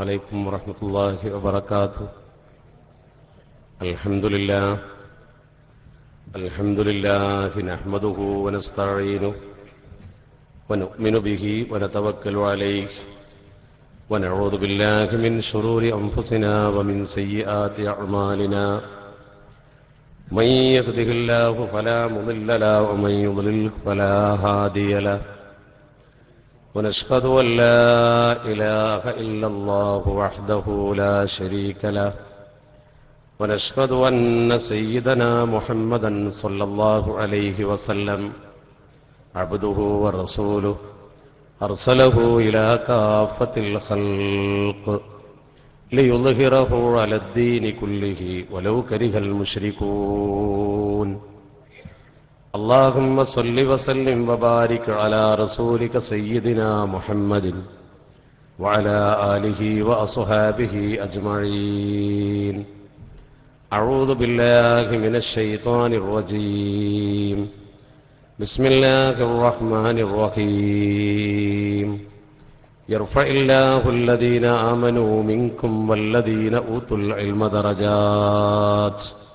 عليكم ورحمة الله وبركاته. الحمد لله. الحمد لله نحمده ونستعينه ونؤمن به ونتوكل عليه. ونعوذ بالله من شرور أنفسنا ومن سيئات أعمالنا. من يهده الله فلا مضل له ومن يضلل فلا هادي له. ونشهد أن لا إله إلا الله وحده لا شريك له. ونشهد أن سيدنا محمدا صلى الله عليه وسلم عبده ورسوله. أرسله إلى كافة الخلق ليظهره على الدين كله ولو كره المشركون. اللهم صل وسلم وبارك على رسولك سيدنا محمد وعلى آله وأصحابه أجمعين. أعوذ بالله من الشيطان الرجيم. بسم الله الرحمن الرحيم. يرفع الله الذين آمنوا منكم والذين أوتوا العلم درجات.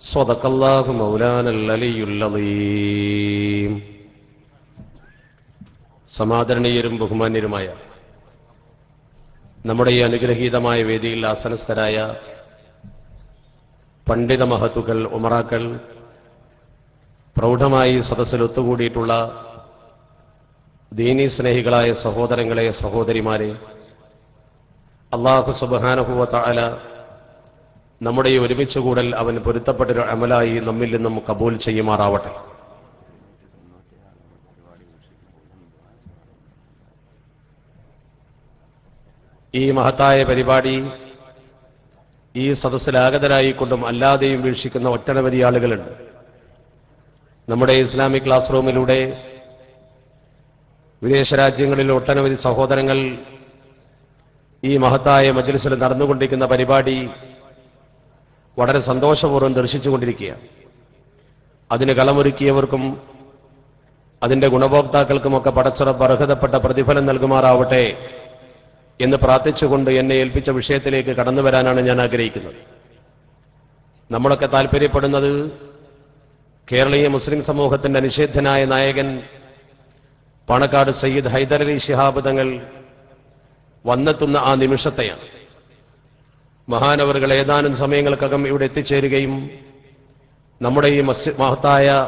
صدق الله مولانا العلي العظيم സമാദരണീയരും ബഹുമാന്യരുമായ നമ്മുടെ ഈ അനുഗ്രഹീതമായ വേദിയിൽ ആസനസ്ഥരായ പണ്ഡിത മഹത്തുക്കൾ ഉമറാക്കൾ പ്രൗഢമായി സദസ്സിൽ ഒത്തുകൂടിയിട്ടുള്ള ദീനീ സ്നേഹികളായ സഹോദരങ്ങളെ സഹോദരിമാരെ അള്ളാഹു സുബാനഹുവ താല നമ്മുടെ ഈ ഒരുമിച്ച് കൂടൽ അവൻ പൊരുത്തപ്പെട്ടൊരു അമലായി നമ്മിൽ നിന്നും കബൂൽ ചെയ്യുമാറാവട്ടെ. ഈ മഹത്തായ പരിപാടി ഈ സദസ്സിലാഗതരായിക്കൊണ്ടും അല്ലാതെയും വീക്ഷിക്കുന്ന ഒട്ടനവധി ആളുകളുണ്ട്. നമ്മുടെ ഇസ്ലാമിക് ക്ലാസ് റൂമിലൂടെ വിദേശ രാജ്യങ്ങളിൽ ഒട്ടനവധി സഹോദരങ്ങൾ ഈ മഹത്തായ മജ്ലിസിൽ നടന്നുകൊണ്ടിരിക്കുന്ന പരിപാടി വളരെ സന്തോഷപൂർവം ദർശിച്ചുകൊണ്ടിരിക്കുകയാണ്. അതിന് കളമൊരുക്കിയവർക്കും അതിന്റെ ഗുണഭോക്താക്കൾക്കുമൊക്കെ പടച്ചുറപ്പ് അർഹതപ്പെട്ട പ്രതിഫലം നൽകുമാറാവട്ടെ എന്ന് പ്രാർത്ഥിച്ചുകൊണ്ട് എന്നെ ഏൽപ്പിച്ച വിഷയത്തിലേക്ക് കടന്നു വരാനാണ് ഞാൻ ആഗ്രഹിക്കുന്നത്. നമ്മളൊക്കെ താൽപ്പര്യപ്പെടുന്നത് കേരളീയ മുസ്ലിം സമൂഹത്തിന്റെ നിഷേധനായ നായകൻ പാണക്കാട് സയ്യിദ് ഹൈദരലി ശിഹാബ് തങ്ങൾ വന്നെത്തുന്ന ആ നിമിഷത്തെയാണ്. മഹാനവറുകൾ ഏതാനും സമയങ്ങൾക്കകം ഇവിടെ എത്തിച്ചേരുകയും നമ്മുടെ ഈ മഹത്തായ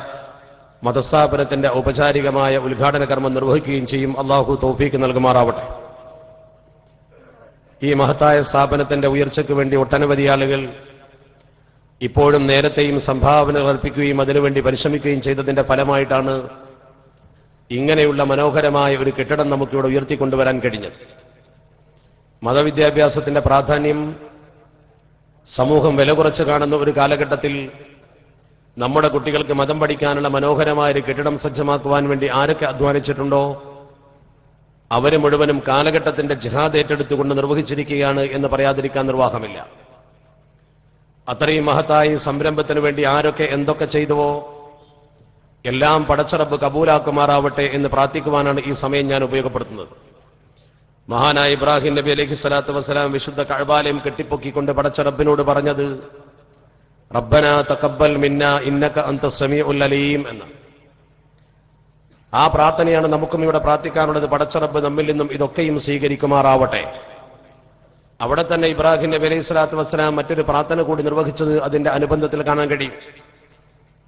മതസ്ഥാപനത്തിന്റെ ഔപചാരികമായ ഉദ്ഘാടന കർമ്മം നിർവഹിക്കുകയും ചെയ്യും. അള്ളാഹു തോഫീക്ക് നൽകുമാറാവട്ടെ. ഈ മഹത്തായ സ്ഥാപനത്തിന്റെ ഉയർച്ചയ്ക്ക് വേണ്ടി ഒട്ടനവധി ആളുകൾ ഇപ്പോഴും നേരത്തെയും സംഭാവനകൾ അർപ്പിക്കുകയും അതിനുവേണ്ടി പരിശ്രമിക്കുകയും ചെയ്തതിന്റെ ഫലമായിട്ടാണ് ഇങ്ങനെയുള്ള മനോഹരമായ ഒരു കെട്ടിടം നമുക്കിവിടെ ഉയർത്തിക്കൊണ്ടുവരാൻ കഴിഞ്ഞത്. മതവിദ്യാഭ്യാസത്തിന്റെ പ്രാധാന്യം സമൂഹം വില കുറച്ച് കാണുന്ന ഒരു കാലഘട്ടത്തിൽ നമ്മുടെ കുട്ടികൾക്ക് മതം പഠിക്കാനുള്ള മനോഹരമായ ഒരു കെട്ടിടം സജ്ജമാക്കുവാൻ വേണ്ടി ആരൊക്കെ അധ്വാനിച്ചിട്ടുണ്ടോ? അവർ മുഴുവനും കാലഘട്ടത്തിന്റെ ജിഹാദ് ഏറ്റെടുത്തുകൊണ്ട് നിർവഹിച്ചിരിക്കുകയാണ് എന്ന് പറയാതിരിക്കാൻ നിർവാഹമില്ല. അത്രയും മഹത്തായ സംരംഭത്തിന് വേണ്ടി ആരൊക്കെ എന്തൊക്കെ ചെയ്തുവോ എല്ലാം പടച്ചറപ്പ് കബൂലാക്കുമാറാവട്ടെ എന്ന് പ്രാർത്ഥിക്കുവാനാണ് ഈ സമയം ഞാൻ ഉപയോഗപ്പെടുത്തുന്നത്. മഹാനായ ഇബ്രാഹിം നബി അലൈഹി സ്വലാത്തു വസ്സലാം വിശുദ്ധ കഴബാലയം കെട്ടിപ്പൊക്കിക്കൊണ്ട് പടച്ച റബ്ബിനോട് പറഞ്ഞത് റബ്ബന തക്കബൽ മിന്ന ഇന്നക അന്ത സമീഉൽ അലീം എന്ന് ആ പ്രാർത്ഥനയാണ് നമുക്കും ഇവിടെ പ്രാർത്ഥിക്കാനുള്ളത്. പടച്ചറബ് നമ്മിൽ നിന്നും ഇതൊക്കെയും സ്വീകരിക്കുമാറാവട്ടെ. അവിടെ തന്നെ ഇബ്രാഹിം നബി അലൈഹി സ്വലാത്തു വസ്സലാം മറ്റൊരു പ്രാർത്ഥന കൂടി നിർവഹിച്ചത് അതിന്റെ അനുബന്ധത്തിൽ കാണാൻ കഴിയും.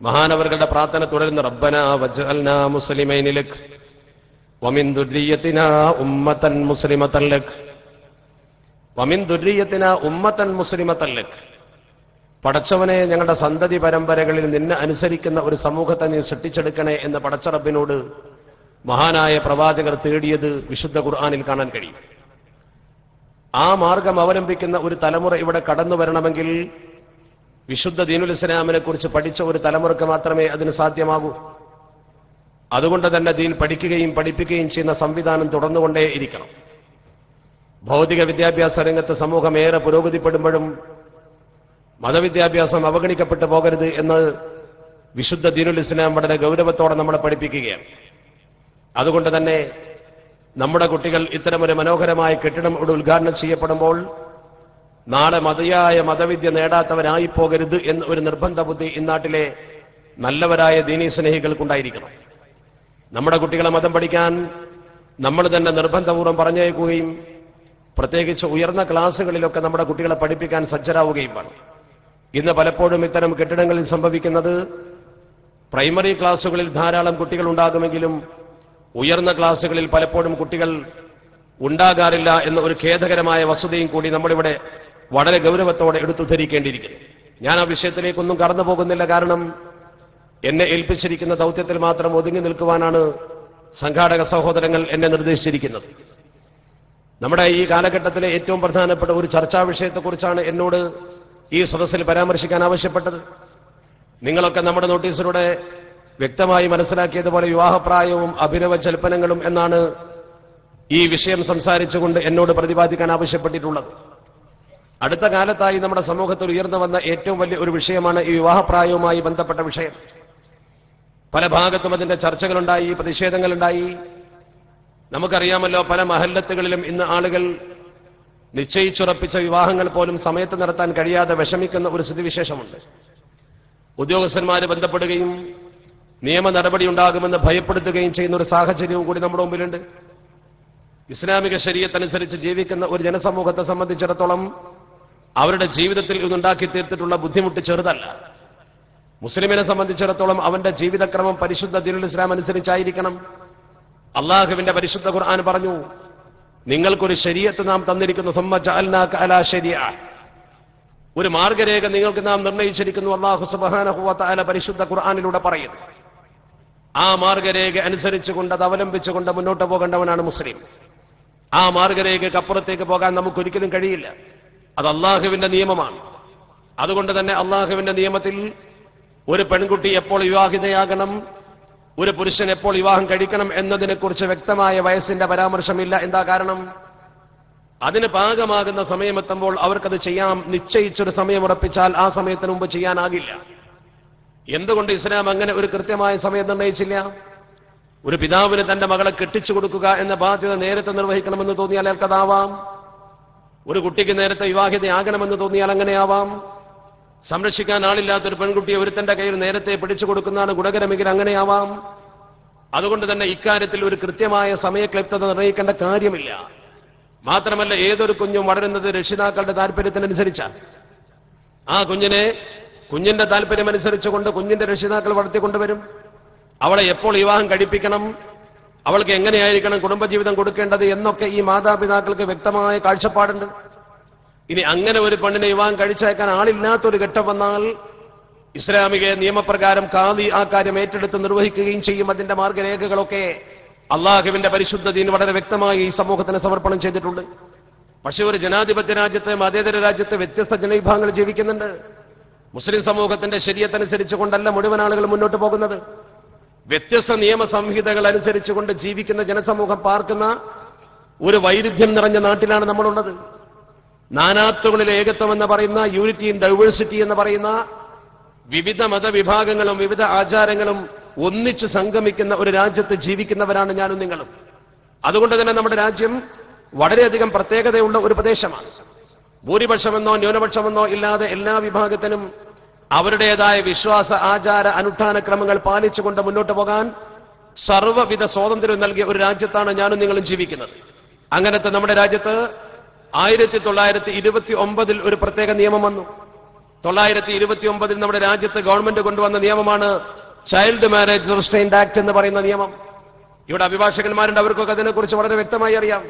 മഹാനവറുകളുടെ പ്രാർത്ഥന തുടരുന്ന റബ്ബന വജ്അൽനാ മുസ്ലിമൈനി ലക് വമിൻ ദുർരിയത്തിന ഉമ്മത്തൻ മുസ്ലിമത്തൻ ലക് വമിൻ ദുർരിയത്തിന ഉമ്മത്തൻ മുസ്ലിമത്തൻ ലക് പടച്ചവനെ ഞങ്ങളുടെ സന്തതി പരമ്പരകളിൽ നിന്നെ അനുസരിക്കുന്ന ഒരു സമൂഹത്തെ നീ സൃഷ്ടിച്ചെടുക്കണേ എന്ന പടച്ചറബിനോട് മഹാനായ പ്രവാചകർ തേടിയത് വിശുദ്ധ ഖുർആാനിൽ കാണാൻ കഴിയും. ആ മാർഗം അവലംബിക്കുന്ന ഒരു തലമുറ ഇവിടെ കടന്നു വരണമെങ്കിൽ വിശുദ്ധ ദീനുൽ ഇസ്ലാമിനെ കുറിച്ച് പഠിച്ച ഒരു തലമുറയ്ക്ക് മാത്രമേ അതിന് സാധ്യമാകൂ. അതുകൊണ്ട് തന്നെ ദീൻ പഠിക്കുകയും പഠിപ്പിക്കുകയും ചെയ്യുന്ന സംവിധാനം തുടർന്നുകൊണ്ടേ ഇരിക്കണം. ഭൗതിക വിദ്യാഭ്യാസ രംഗത്ത് സമൂഹം ഏറെ പുരോഗതിപ്പെടുമ്പോഴും മതവിദ്യാഭ്യാസം അവഗണിക്കപ്പെട്ടു പോകരുത് എന്ന് വിശുദ്ധ ദീനുൽ ഇസ്ലാം വളരെ ഗൗരവത്തോടെ നമ്മളെ പഠിപ്പിക്കുകയാണ്. അതുകൊണ്ട് തന്നെ നമ്മുടെ കുട്ടികൾ ഇത്തരമൊരു മനോഹരമായ കെട്ടിടം ഇവിടെ ഉദ്ഘാടനം ചെയ്യപ്പെടുമ്പോൾ നാളെ മതിയായ മതവിദ്യ നേടാത്തവരായി പോകരുത് എന്ന ഒരു നിർബന്ധ ബുദ്ധി ഇന്നാട്ടിലെ നല്ലവരായ ദീനീ സ്നേഹികൾക്കുണ്ടായിരിക്കണം. നമ്മുടെ കുട്ടികളെ മതം പഠിക്കാൻ നമ്മൾ തന്നെ നിർബന്ധപൂർവം പറഞ്ഞേക്കുകയും പ്രത്യേകിച്ച് ഉയർന്ന ക്ലാസ്സുകളിലൊക്കെ നമ്മുടെ കുട്ടികളെ പഠിപ്പിക്കാൻ സജ്ജരാവുകയും വേണം. ഇന്ന് പലപ്പോഴും ഇത്തരം കെട്ടിടങ്ങളിൽ സംഭവിക്കുന്നത് പ്രൈമറി ക്ലാസ്സുകളിൽ ധാരാളം കുട്ടികൾ ഉണ്ടാകുമെങ്കിലും ഉയർന്ന ക്ലാസ്സുകളിൽ പലപ്പോഴും കുട്ടികൾ ഉണ്ടാകാറില്ല എന്ന ഒരു ഖേദകരമായ വസ്തുതയും കൂടി നമ്മളിവിടെ വളരെ ഗൗരവത്തോടെ എടുത്തു ധരിക്കേണ്ടിയിരിക്കുന്നു ഞാൻ ആ വിഷയത്തിലേക്കൊന്നും കടന്നു പോകുന്നില്ല കാരണം എന്നെ ഏൽപ്പിച്ചിരിക്കുന്ന ദൗത്യത്തിൽ മാത്രം ഒതുങ്ങി നിൽക്കുവാനാണ് സംഘാടക സഹോദരങ്ങൾ എന്നെ നിർദ്ദേശിച്ചിരിക്കുന്നത്. നമ്മുടെ ഈ കാലഘട്ടത്തിലെ ഏറ്റവും പ്രധാനപ്പെട്ട ഒരു ചർച്ചാ വിഷയത്തെക്കുറിച്ചാണ് എന്നോട് ഈ സദസ്സിൽ പരാമർശിക്കാൻ ആവശ്യപ്പെട്ടത്. നിങ്ങളൊക്കെ നമ്മുടെ നോട്ടീസിലൂടെ വ്യക്തമായി മനസ്സിലാക്കിയതുപോലെ വിവാഹപ്രായവും അഭിനവ ജൽപ്പനങ്ങളും എന്നാണ് ഈ വിഷയം സംസാരിച്ചുകൊണ്ട് എന്നോട് പ്രതിപാദിക്കാൻ ആവശ്യപ്പെട്ടിട്ടുള്ളത്. അടുത്ത കാലത്തായി നമ്മുടെ സമൂഹത്തിൽ ഉയർന്നു വന്ന ഏറ്റവും വലിയ ഒരു വിഷയമാണ് ഈ വിവാഹപ്രായവുമായി ബന്ധപ്പെട്ട വിഷയം. പല ഭാഗത്തും അതിന്റെ ചർച്ചകളുണ്ടായി പ്രതിഷേധങ്ങളുണ്ടായി. നമുക്കറിയാമല്ലോ പല മഹല്ലത്തുകളിലും ഇന്ന് ആളുകൾ നിശ്ചയിച്ചുറപ്പിച്ച വിവാഹങ്ങൾ പോലും സമയത്ത് നടത്താൻ കഴിയാതെ വിഷമിക്കുന്ന ഒരു സ്ഥിതിവിശേഷമുണ്ട്. ഉദ്യോഗസ്ഥന്മാർ ബന്ധപ്പെടുകയും നിയമ നടപടി ഉണ്ടാകുമെന്ന് ഭയപ്പെടുത്തുകയും ചെയ്യുന്ന ഒരു സാഹചര്യവും കൂടി നമ്മുടെ മുമ്പിലുണ്ട്. ഇസ്ലാമിക ശരീരത്തനുസരിച്ച് ജീവിക്കുന്ന ഒരു ജനസമൂഹത്തെ സംബന്ധിച്ചിടത്തോളം അവരുടെ ജീവിതത്തിൽ ഇതുണ്ടാക്കി തീർത്തിട്ടുള്ള ബുദ്ധിമുട്ട് ചെറുതല്ല. മുസ്ലിമിനെ സംബന്ധിച്ചിടത്തോളം അവന്റെ ജീവിതക്രമം പരിശുദ്ധ ദിനുൽ ഇസ്ലാം അനുസരിച്ചായിരിക്കണം. അള്ളാഹുവിന്റെ പരിശുദ്ധ ഖുർആൻ പറഞ്ഞു നിങ്ങൾക്കൊരു ശരീരത്ത് നാം തന്നിരിക്കുന്നു ഒരു മാർഗരേഖ നിങ്ങൾക്ക് നാം നിർണയിച്ചിരിക്കുന്നു അള്ളാഹു തആല പരിശുദ്ധ ഖുർആാനിലൂടെ പറയുന്നു. ആ മാർഗരേഖ അനുസരിച്ചുകൊണ്ട് അത് അവലംബിച്ചുകൊണ്ട് മുന്നോട്ട് പോകേണ്ടവനാണ് മുസ്ലിം. ആ മാർഗരേഖയ്ക്ക് അപ്പുറത്തേക്ക് പോകാൻ നമുക്കൊരിക്കലും കഴിയില്ല. അത് അള്ളാഹുവിന്റെ നിയമമാണ്. അതുകൊണ്ട് തന്നെ അള്ളാഹുവിന്റെ നിയമത്തിൽ ഒരു പെൺകുട്ടി എപ്പോൾ വിവാഹിതയാകണം? ഒരു പുരുഷൻ എപ്പോൾ വിവാഹം കഴിക്കണം എന്നതിനെക്കുറിച്ച് വ്യക്തമായ വയസ്സിന്റെ പരാമർശമില്ല. എന്താ കാരണം? അതിന് പാകമാകുന്ന സമയമെത്തുമ്പോൾ അവർക്കത് ചെയ്യാം. നിശ്ചയിച്ചൊരു സമയം ഉറപ്പിച്ചാൽ ആ സമയത്തിന് മുമ്പ് ചെയ്യാനാകില്ല. എന്തുകൊണ്ട് ഇസ്ലാം അങ്ങനെ ഒരു കൃത്യമായ സമയം നിർണയിച്ചില്ല ഒരു പിതാവിന് തന്റെ മകളെ കെട്ടിച്ചു കൊടുക്കുക എന്ന ബാധ്യത നേരത്തെ നിർവഹിക്കണമെന്ന് തോന്നിയാൽ അയാൾക്കതാവാം. ഒരു കുട്ടിക്ക് നേരത്തെ വിവാഹിതയാകണമെന്ന് തോന്നിയാൽ അങ്ങനെയാവാം. സംരക്ഷിക്കാൻ ആളില്ലാത്ത ഒരു ഒരുത്തന്റെ കയ്യിൽ നേരത്തെ പിടിച്ചു കൊടുക്കുന്നതാണ് ഗുണകരമെങ്കിൽ അങ്ങനെയാവാം. അതുകൊണ്ട് തന്നെ ഇക്കാര്യത്തിൽ ഒരു കൃത്യമായ സമയക്ലിപ്തത നിർണയിക്കേണ്ട കാര്യമില്ല. മാത്രമല്ല ഏതൊരു കുഞ്ഞും വളരുന്നത് രക്ഷിതാക്കളുടെ താല്പര്യത്തിനനുസരിച്ചാണ് ആ കുഞ്ഞിനെ കുഞ്ഞിന്റെ താല്പര്യമനുസരിച്ചുകൊണ്ട് കുഞ്ഞിന്റെ രക്ഷിതാക്കൾ വളർത്തിക്കൊണ്ടുവരും. അവളെ എപ്പോൾ വിവാഹം കഴിപ്പിക്കണം അവൾക്ക് എങ്ങനെയായിരിക്കണം കുടുംബജീവിതം കൊടുക്കേണ്ടത് എന്നൊക്കെ ഈ മാതാപിതാക്കൾക്ക് വ്യക്തമായ കാഴ്ചപ്പാടുണ്ട്. ഇനി അങ്ങനെ ഒരു പെണ്ണിനെ വിവാഹം കഴിച്ചേക്കാൻ ആളില്ലാത്തൊരു ഘട്ടം വന്നാൽ ഇസ്ലാമിക നിയമപ്രകാരം കാതി ആ കാര്യം ഏറ്റെടുത്ത് നിർവഹിക്കുകയും ചെയ്യും. അതിന്റെ മാർഗരേഖകളൊക്കെ അള്ളാഹുവിന്റെ പരിശുദ്ധതയിൽ വളരെ വ്യക്തമായി ഈ സമൂഹത്തിന് സമർപ്പണം ചെയ്തിട്ടുണ്ട്. പക്ഷേ ഒരു ജനാധിപത്യ രാജ്യത്തെ മതേതര രാജ്യത്തെ വ്യത്യസ്ത ജനവിഭാഗങ്ങൾ ജീവിക്കുന്നുണ്ട്. മുസ്ലിം സമൂഹത്തിന്റെ ശരീരത്തനുസരിച്ച് കൊണ്ടല്ല മുഴുവൻ ആളുകൾ മുന്നോട്ട് പോകുന്നത്. വ്യത്യസ്ത നിയമ സംഹിതകൾ അനുസരിച്ചുകൊണ്ട് ജീവിക്കുന്ന ജനസമൂഹം പാർക്കുന്ന ഒരു വൈരുദ്ധ്യം നിറഞ്ഞ നാട്ടിലാണ് നമ്മളുള്ളത്. നാനാത്വങ്ങളിൽ ഏകത്വം എന്ന് പറയുന്ന യൂണിറ്റി ഇൻ ഡൈവേഴ്സിറ്റി എന്ന് പറയുന്ന വിവിധ മതവിഭാഗങ്ങളും വിവിധ ആചാരങ്ങളും ഒന്നിച്ച് സംഗമിക്കുന്ന ഒരു രാജ്യത്ത് ജീവിക്കുന്നവരാണ് ഞാനും നിങ്ങളും. അതുകൊണ്ട് തന്നെ നമ്മുടെ രാജ്യം വളരെയധികം പ്രത്യേകതയുള്ള ഒരു പ്രദേശമാണ്. ഭൂരിപക്ഷമെന്നോ ന്യൂനപക്ഷമെന്നോ ഇല്ലാതെ എല്ലാ വിഭാഗത്തിനും അവരുടേതായ വിശ്വാസ ആചാര അനുഷ്ഠാന ക്രമങ്ങൾ പാലിച്ചുകൊണ്ട് മുന്നോട്ട് പോകാൻ സർവവിധ സ്വാതന്ത്ര്യം നൽകിയ ഒരു രാജ്യത്താണ് ഞാനും നിങ്ങളും ജീവിക്കുന്നത്. അങ്ങനത്തെ നമ്മുടെ രാജ്യത്ത് ആയിരത്തി തൊള്ളായിരത്തി ഇരുപത്തി ഒമ്പതിൽ ഒരു പ്രത്യേക നിയമം വന്നു. തൊള്ളായിരത്തി ഇരുപത്തി ഒമ്പതിൽ നമ്മുടെ രാജ്യത്ത് ഗവൺമെന്റ് കൊണ്ടുവന്ന നിയമമാണ് ചൈൽഡ് മാരേജ് റിസ്ട്രെയിൻഡ് ആക്ട് എന്ന് പറയുന്ന നിയമം. ഇവിടെ അഭിഭാഷകന്മാരുണ്ട് അവർക്കൊക്കെ അതിനെക്കുറിച്ച് വളരെ വ്യക്തമായി അറിയാം.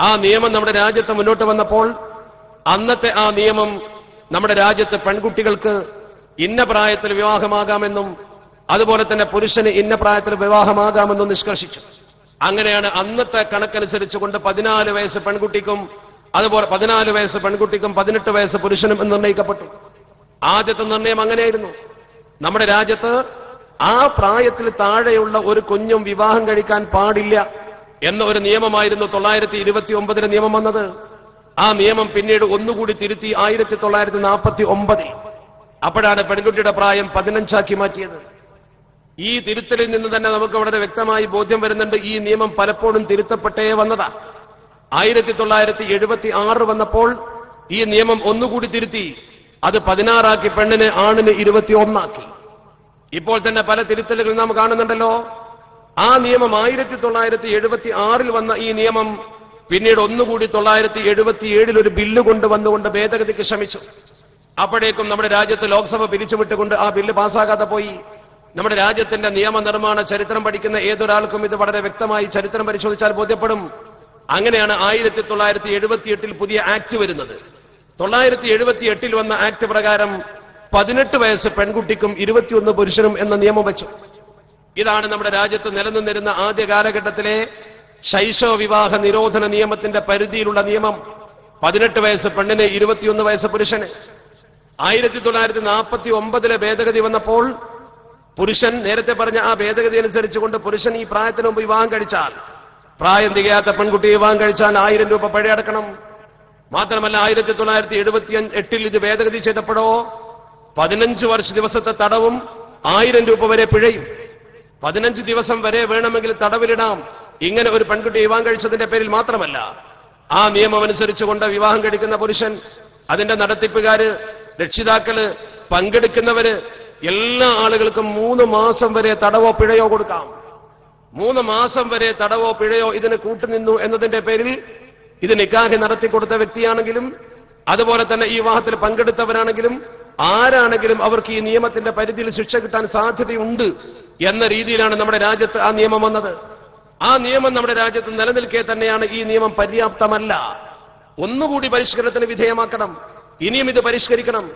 ആ നിയമം നമ്മുടെ രാജ്യത്ത് മുന്നോട്ട് വന്നപ്പോൾ അന്നത്തെ ആ നിയമം നമ്മുടെ രാജ്യത്ത് പെൺകുട്ടികൾക്ക് ഇന്ന പ്രായത്തിൽ വിവാഹമാകാമെന്നും അതുപോലെ തന്നെ പുരുഷന് ഇന്ന പ്രായത്തിൽ വിവാഹമാകാമെന്നും നിഷ്കർഷിച്ചു. അങ്ങനെയാണ് അന്നത്തെ കണക്കനുസരിച്ചുകൊണ്ട് പതിനാല് വയസ്സ് പെൺകുട്ടിക്കും അതുപോലെ പതിനാല് വയസ്സ് പെൺകുട്ടിക്കും പതിനെട്ട് വയസ്സ് പുരുഷനും എന്ന് നിർണയിക്കപ്പെട്ടു ആദ്യത്തെ നിർണയം അങ്ങനെയായിരുന്നു. നമ്മുടെ രാജ്യത്ത് ആ പ്രായത്തിൽ താഴെയുള്ള ഒരു കുഞ്ഞും വിവാഹം കഴിക്കാൻ പാടില്ല എന്ന ഒരു നിയമമായിരുന്നു തൊള്ളായിരത്തി ഇരുപത്തി ഒമ്പതിന് നിയമം വന്നത്. ആ നിയമം പിന്നീട് ഒന്നുകൂടി തിരുത്തി ആയിരത്തി തൊള്ളായിരത്തി നാൽപ്പത്തി ഒമ്പതിൽ അപ്പോഴാണ് പെൺകുട്ടിയുടെ പ്രായം പതിനഞ്ചാക്കി മാറ്റിയത്. ഈ തിരുത്തലിൽ നിന്ന് തന്നെ നമുക്ക് വളരെ വ്യക്തമായി ബോധ്യം വരുന്നുണ്ട് ഈ നിയമം പലപ്പോഴും തിരുത്തപ്പെട്ടേ വന്നതാ. ആയിരത്തി തൊള്ളായിരത്തി എഴുപത്തി ആറ് വന്നപ്പോൾ ഈ നിയമം ഒന്നുകൂടി തിരുത്തി. അത് പതിനാറാക്കി പെണ്ണിന് ആണിന് ഇരുപത്തി ഒന്നാക്കി ഇപ്പോൾ തന്നെ പല തിരുത്തലുകൾ നാം കാണുന്നുണ്ടല്ലോ. ആ നിയമം ആയിരത്തി തൊള്ളായിരത്തി എഴുപത്തി ആറിൽ വന്ന ഈ നിയമം പിന്നീട് ഒന്നുകൂടി തൊള്ളായിരത്തി എഴുപത്തിയേഴിൽ ഒരു ബില്ല് കൊണ്ടുവന്നുകൊണ്ട് ഭേദഗതിക്ക് ശ്രമിച്ചു. അപ്പോഴേക്കും നമ്മുടെ രാജ്യത്ത് ലോക്സഭ പിരിച്ചുവിട്ടുകൊണ്ട് ആ ബില്ല് പാസ്സാകാതെ പോയി. നമ്മുടെ രാജ്യത്തിന്റെ നിയമനിർമ്മാണ ചരിത്രം പഠിക്കുന്ന ഏതൊരാൾക്കും ഇത് വളരെ വ്യക്തമായി ചരിത്രം പരിശോധിച്ചാൽ ബോധ്യപ്പെടും. അങ്ങനെയാണ് ആയിരത്തി തൊള്ളായിരത്തി എഴുപത്തിയെട്ടിൽ പുതിയ ആക്ട് വരുന്നത്. തൊള്ളായിരത്തി എഴുപത്തി എട്ടിൽ വന്ന ആക്ട് പ്രകാരം പതിനെട്ട് വയസ്സ് പെൺകുട്ടിക്കും ഇരുപത്തിയൊന്ന് പുരുഷനും എന്ന നിയമം വെച്ചു. ഇതാണ് നമ്മുടെ രാജ്യത്ത് നിലനിന്നിരുന്ന ആദ്യ കാലഘട്ടത്തിലെ ശൈശവ വിവാഹ നിരോധന നിയമത്തിന്റെ പരിധിയിലുള്ള നിയമം. പതിനെട്ട് വയസ്സ് പെണ്ണിന് ഇരുപത്തിയൊന്ന് വയസ്സ് പുരുഷന്. ആയിരത്തി തൊള്ളായിരത്തി നാൽപ്പത്തി ഒമ്പതിലെ ഭേദഗതി വന്നപ്പോൾ പുരുഷൻ നേരത്തെ പറഞ്ഞ ആ ഭേദഗതി അനുസരിച്ചുകൊണ്ട് പുരുഷൻ ഈ പ്രായത്തിന് മുമ്പ് വിവാഹം കഴിച്ചാൽ പ്രായം തികയാത്ത പെൺകുട്ടി വിവാഹം കഴിച്ചാൽ ആയിരം രൂപ പഴയടക്കണം. മാത്രമല്ല ആയിരത്തി തൊള്ളായിരത്തി എഴുപത്തി എട്ടിൽ ഇത് ഭേദഗതി ചെയ്തപ്പോഴോ പതിനഞ്ച് വർഷ ദിവസത്തെ തടവും ആയിരം രൂപ വരെ പിഴയും. പതിനഞ്ച് ദിവസം വരെ വേണമെങ്കിൽ തടവിലിടാം. ഇങ്ങനെ ഒരു പെൺകുട്ടി വിവാഹം കഴിച്ചതിന്റെ പേരിൽ മാത്രമല്ല ആ നിയമം അനുസരിച്ചുകൊണ്ട് വിവാഹം കഴിക്കുന്ന പുരുഷൻ അതിന്റെ നടത്തിപ്പുകാര് രക്ഷിതാക്കൾ പങ്കെടുക്കുന്നവര് എല്ലാ ആളുകൾക്കും മൂന്ന് മാസം വരെ തടവോ പിഴയോ കൊടുക്കാം. മൂന്ന് മാസം വരെ തടവോ പിഴയോ ഇതിന് കൂട്ടുനിന്നു എന്നതിന്റെ പേരിൽ ഇത് നിക്കാഹി നടത്തിക്കൊടുത്ത വ്യക്തിയാണെങ്കിലും അതുപോലെ തന്നെ ഈ വിവാഹത്തിൽ പങ്കെടുത്തവരാണെങ്കിലും ആരാണെങ്കിലും അവർക്ക് ഈ നിയമത്തിന്റെ പരിധിയിൽ ശിക്ഷ കിട്ടാൻ സാധ്യതയുണ്ട് എന്ന രീതിയിലാണ് നമ്മുടെ രാജ്യത്ത് ആ നിയമം വന്നത്. ആ നിയമം നമ്മുടെ രാജ്യത്ത് നിലനിൽക്കെ തന്നെയാണ് ഈ നിയമം പര്യാപ്തമല്ല. ഒന്നുകൂടി പരിഷ്കരണത്തിന് വിധേയമാക്കണം. ഇനിയും ഇത് പരിഷ്കരിക്കണം.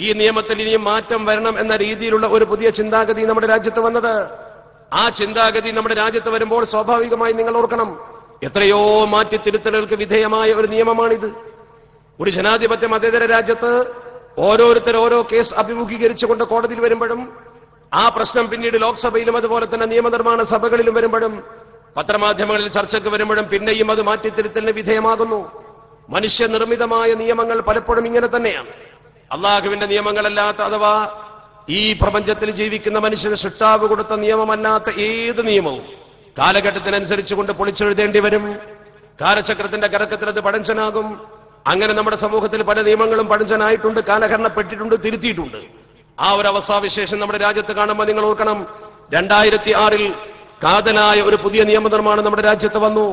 ഈ നിയമത്തിൽ ഇനിയും മാറ്റം വരണം എന്ന രീതിയിലുള്ള ഒരു പുതിയ ചിന്താഗതി നമ്മുടെ രാജ്യത്ത് വന്നത്. ആ ചിന്താഗതി നമ്മുടെ രാജ്യത്ത് വരുമ്പോൾ സ്വാഭാവികമായി നിങ്ങൾ ഓർക്കണം. എത്രയോ മാറ്റി തിരുത്തലുകൾക്ക് വിധേയമായ ഒരു നിയമമാണിത്. ഒരു ജനാധിപത്യ മതേതര രാജ്യത്ത് ഓരോരുത്തർ ഓരോ കേസ് അഭിമുഖീകരിച്ചുകൊണ്ട് കോടതിയിൽ വരുമ്പോഴും ആ പ്രശ്നം പിന്നീട് ലോക്സഭയിലും അതുപോലെ തന്നെ നിയമനിർമ്മാണ സഭകളിലും വരുമ്പോഴും പത്രമാധ്യമങ്ങളിൽ ചർച്ചയ്ക്ക് വരുമ്പോഴും പിന്നെയും അത് മാറ്റിത്തിരുത്തലിന് വിധേയമാകുന്നു. മനുഷ്യനിർമ്മിതമായ നിയമങ്ങൾ പലപ്പോഴും ഇങ്ങനെ തന്നെയാണ്. അള്ളാഹുവിന്റെ നിയമങ്ങളല്ലാത്ത അഥവാ ഈ പ്രപഞ്ചത്തിൽ ജീവിക്കുന്ന മനുഷ്യന് സൃഷ്ടാവ് കൊടുത്ത നിയമമല്ലാത്ത ഏത് നിയമവും കാലഘട്ടത്തിനനുസരിച്ചുകൊണ്ട് പൊളിച്ചെഴുതേണ്ടി വരും. കാലചക്രത്തിന്റെ കരക്കത്തിൽ അത് പടഞ്ചനാകും. അങ്ങനെ നമ്മുടെ സമൂഹത്തിൽ പല നിയമങ്ങളും പടഞ്ചനായിട്ടുണ്ട് കാലഹരണപ്പെട്ടിട്ടുണ്ട് തിരുത്തിയിട്ടുണ്ട്. ആ ഒരു അവസ്ഥാവിശേഷം നമ്മുടെ രാജ്യത്ത് കാണുമ്പോൾ നിങ്ങൾ ഓർക്കണം രണ്ടായിരത്തി ആറിൽ കാതലായ ഒരു പുതിയ നിയമനിർമ്മാണം നമ്മുടെ രാജ്യത്ത് വന്നു.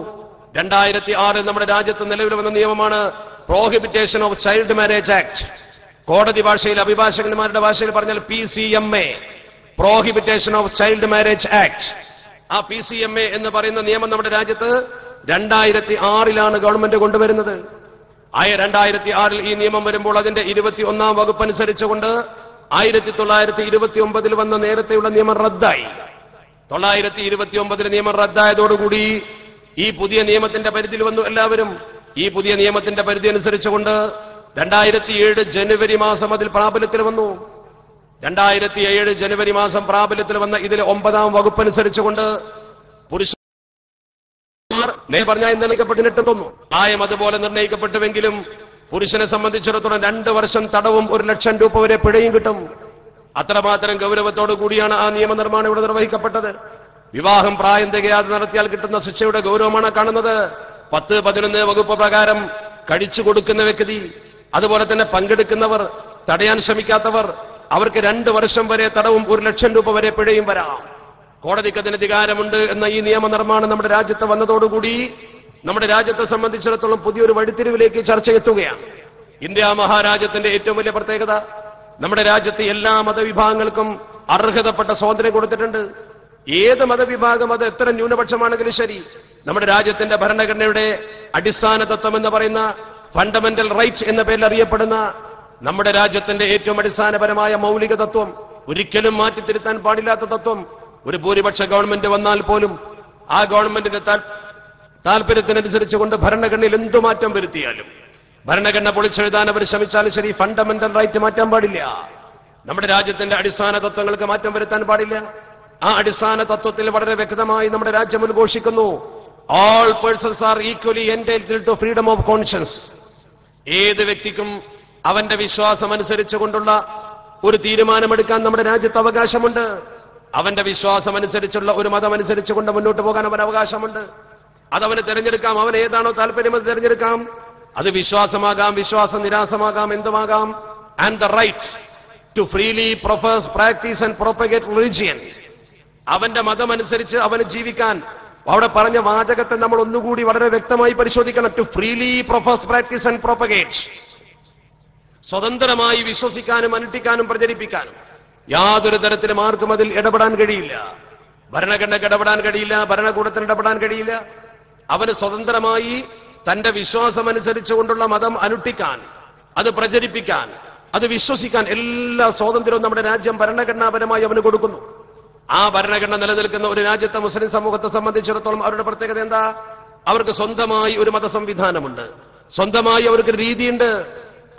രണ്ടായിരത്തി ആറിൽ നമ്മുടെ രാജ്യത്ത് നിലവിൽ വന്ന നിയമമാണ് prohibition of child marriage act കോടതി ഭാഷയിൽ അഭിഭാഷകന്മാരുടെ ഭാഷയിൽ പറഞ്ഞാൽ P C M A prohibition of child marriage act ആ പി സി എം എ എന്ന് പറയുന്ന നിയമം നമ്മുടെ രാജ്യത്ത് രണ്ടായിരത്തി ആറിലാണ് ഗവൺമെന്റ് കൊണ്ടുവരുന്നത്. ആയ രണ്ടായിരത്തി ആറിൽ ഈ നിയമം വരുമ്പോൾ അതിന്റെ ഇരുപത്തി ഒന്നാം വകുപ്പ് അനുസരിച്ചുകൊണ്ട് ആയിരത്തി തൊള്ളായിരത്തി ഇരുപത്തി ഒമ്പതിൽ വന്ന നേരത്തെയുള്ള നിയമം റദ്ദായി. തൊള്ളായിരത്തി ഇരുപത്തി ഒമ്പതിൽ നിയമം റദ്ദായതോടുകൂടി ഈ പുതിയ നിയമത്തിന്റെ പരിധിയിൽ വന്നു എല്ലാവരും. ഈ പുതിയ നിയമത്തിന്റെ പരിധി അനുസരിച്ചുകൊണ്ട് രണ്ടായിരത്തി ഏഴ് ജനുവരി മാസം അതിൽ പ്രാബല്യത്തിൽ വന്നു. രണ്ടായിരത്തി ഏഴ് ജനുവരി മാസം പ്രാബല്യത്തിൽ വന്ന ഇതിലെ ഒമ്പതാം വകുപ്പ് അനുസരിച്ചുകൊണ്ട് പുരുഷ നേ പറഞ്ഞാൽ നിർണയിക്കപ്പെട്ടിട്ട് തോന്നുന്നു പ്രായം അതുപോലെ നിർണയിക്കപ്പെട്ടുവെങ്കിലും പുരുഷനെ സംബന്ധിച്ചിടത്തോളം രണ്ട് വർഷം തടവും ഒരു ലക്ഷം രൂപ വരെ പിഴയും കിട്ടും. അത്രമാത്രം ഗൗരവത്തോടു കൂടിയാണ് ആ നിയമനിർമ്മാണം ഇവിടെ നിർവഹിക്കപ്പെട്ടത്. വിവാഹം പ്രായം തികയാതെ നടത്തിയാൽ കിട്ടുന്ന ശിക്ഷയുടെ ഗൗരവമാണ് കാണുന്നത്. പത്ത് പതിനൊന്ന് വകുപ്പ് പ്രകാരം കഴിച്ചു കൊടുക്കുന്ന വ്യക്തി അതുപോലെ തന്നെ പങ്കെടുക്കുന്നവർ തടയാൻ ശ്രമിക്കാത്തവർ അവർക്ക് രണ്ട് വർഷം വരെ തടവും ഒരു ലക്ഷം രൂപ വരെ പിഴയും വരാം. കോടതിക്ക് അതിന് അധികാരമുണ്ട് എന്ന ഈ നിയമനിർമ്മാണം നമ്മുടെ രാജ്യത്ത് വന്നതോടുകൂടി നമ്മുടെ രാജ്യത്തെ സംബന്ധിച്ചിടത്തോളം പുതിയൊരു വഴിത്തിരിവിലേക്ക് ചർച്ച എത്തുകയാണ്. ഇന്ത്യ മഹാരാജ്യത്തിന്റെ ഏറ്റവും വലിയ പ്രത്യേകത നമ്മുടെ രാജ്യത്തെ എല്ലാ മതവിഭാഗങ്ങൾക്കും അർഹതപ്പെട്ട സ്വാതന്ത്ര്യം കൊടുത്തിട്ടുണ്ട്. ഏത് മതവിഭാഗം അത് എത്ര ന്യൂനപക്ഷമാണെങ്കിലും ശരി നമ്മുടെ രാജ്യത്തിന്റെ ഭരണഘടനയുടെ അടിസ്ഥാന തത്വം എന്ന് പറയുന്ന ഫണ്ടമെന്റൽ റൈറ്റ് എന്ന പേരിൽ അറിയപ്പെടുന്ന നമ്മുടെ രാജ്യത്തിന്റെ ഏറ്റവും അടിസ്ഥാനപരമായ മൗലിക തത്വം ഒരിക്കലും മാറ്റിത്തിരുത്താൻ പാടില്ലാത്ത തത്വം ഒരു ഭൂരിപക്ഷ ഗവൺമെന്റ് വന്നാൽ പോലും ആ ഗവൺമെന്റിന്റെ താൽപര്യത്തിനനുസരിച്ച് കൊണ്ട് ഭരണഘടനയിൽ എന്തു മാറ്റം വരുത്തിയാലും ഭരണഘടന പൊളിച്ചെഴുതാൻ അവർ ശ്രമിച്ചാലും ശരി ഫണ്ടമെന്റൽ റൈറ്റ് മാറ്റാൻ പാടില്ല. നമ്മുടെ രാജ്യത്തിന്റെ അടിസ്ഥാന തത്വങ്ങൾക്ക് മാറ്റം വരുത്താൻ പാടില്ല. ആ അടിസ്ഥാന തത്വത്തിൽ വളരെ വ്യക്തമായി നമ്മുടെ രാജ്യം ഉദ്ഘോഷിക്കുന്നു. All persons are equally entitled to freedom of conscience ഏത് വ്യക്തിക്കും അവന്റെ വിശ്വാസം അനുസരിച്ചുകൊണ്ടുള്ള ഒരു തീരുമാനമെടുക്കാൻ നമ്മുടെ രാജ്യത്ത് അവകാശമുണ്ട്. അവന്റെ വിശ്വാസം അനുസരിച്ചുള്ള ഒരു മതം അനുസരിച്ചുകൊണ്ട് മുന്നോട്ട് പോകാൻ അവൻ അവകാശമുണ്ട്. അതവന് തിരഞ്ഞെടുക്കാം. അവൻ ഏതാണോ താല്പര്യം അത് തിരഞ്ഞെടുക്കാം. അത് വിശ്വാസമാകാം വിശ്വാസം നിരാസമാകാം എന്തുമാകാം. And the right to freely profess practice and propagate religion അവന്റെ മതമനുസരിച്ച് അവന് ജീവിക്കാൻ അവിടെ പറഞ്ഞ വാചകത്തെ നമ്മൾ ഒന്നുകൂടി വളരെ വ്യക്തമായി പരിശോധിക്കണം. To freely profess practice and propagate സ്വതന്ത്രമായി വിശ്വസിക്കാനും അനുഷ്ഠിക്കാനും പ്രചരിപ്പിക്കാനും. യാതൊരു തരത്തിലും ആർക്കും അതിൽ ഇടപെടാൻ കഴിയില്ല. ഭരണഘടനയ്ക്ക് ഇടപെടാൻ കഴിയില്ല. ഭരണകൂടത്തിന് ഇടപെടാൻ കഴിയില്ല. അവന് സ്വതന്ത്രമായി തന്റെ വിശ്വാസമനുസരിച്ചുകൊണ്ടുള്ള മതം അനുഷ്ഠിക്കാൻ അത് പ്രചരിപ്പിക്കാൻ അത് വിശ്വസിക്കാൻ എല്ലാ സ്വാതന്ത്ര്യവും നമ്മുടെ രാജ്യം ഭരണഘടനാപരമായി അവന് കൊടുക്കുന്നു. ആ ഭരണഘടന നിലനിൽക്കുന്ന ഒരു രാജ്യത്തെ മുസ്ലിം സമൂഹത്തെ സംബന്ധിച്ചിടത്തോളം അവരുടെ പ്രത്യേകത എന്താ? അവർക്ക് സ്വന്തമായി ഒരു മതസംവിധാനമുണ്ട്. സ്വന്തമായി അവർക്ക് രീതിയുണ്ട്.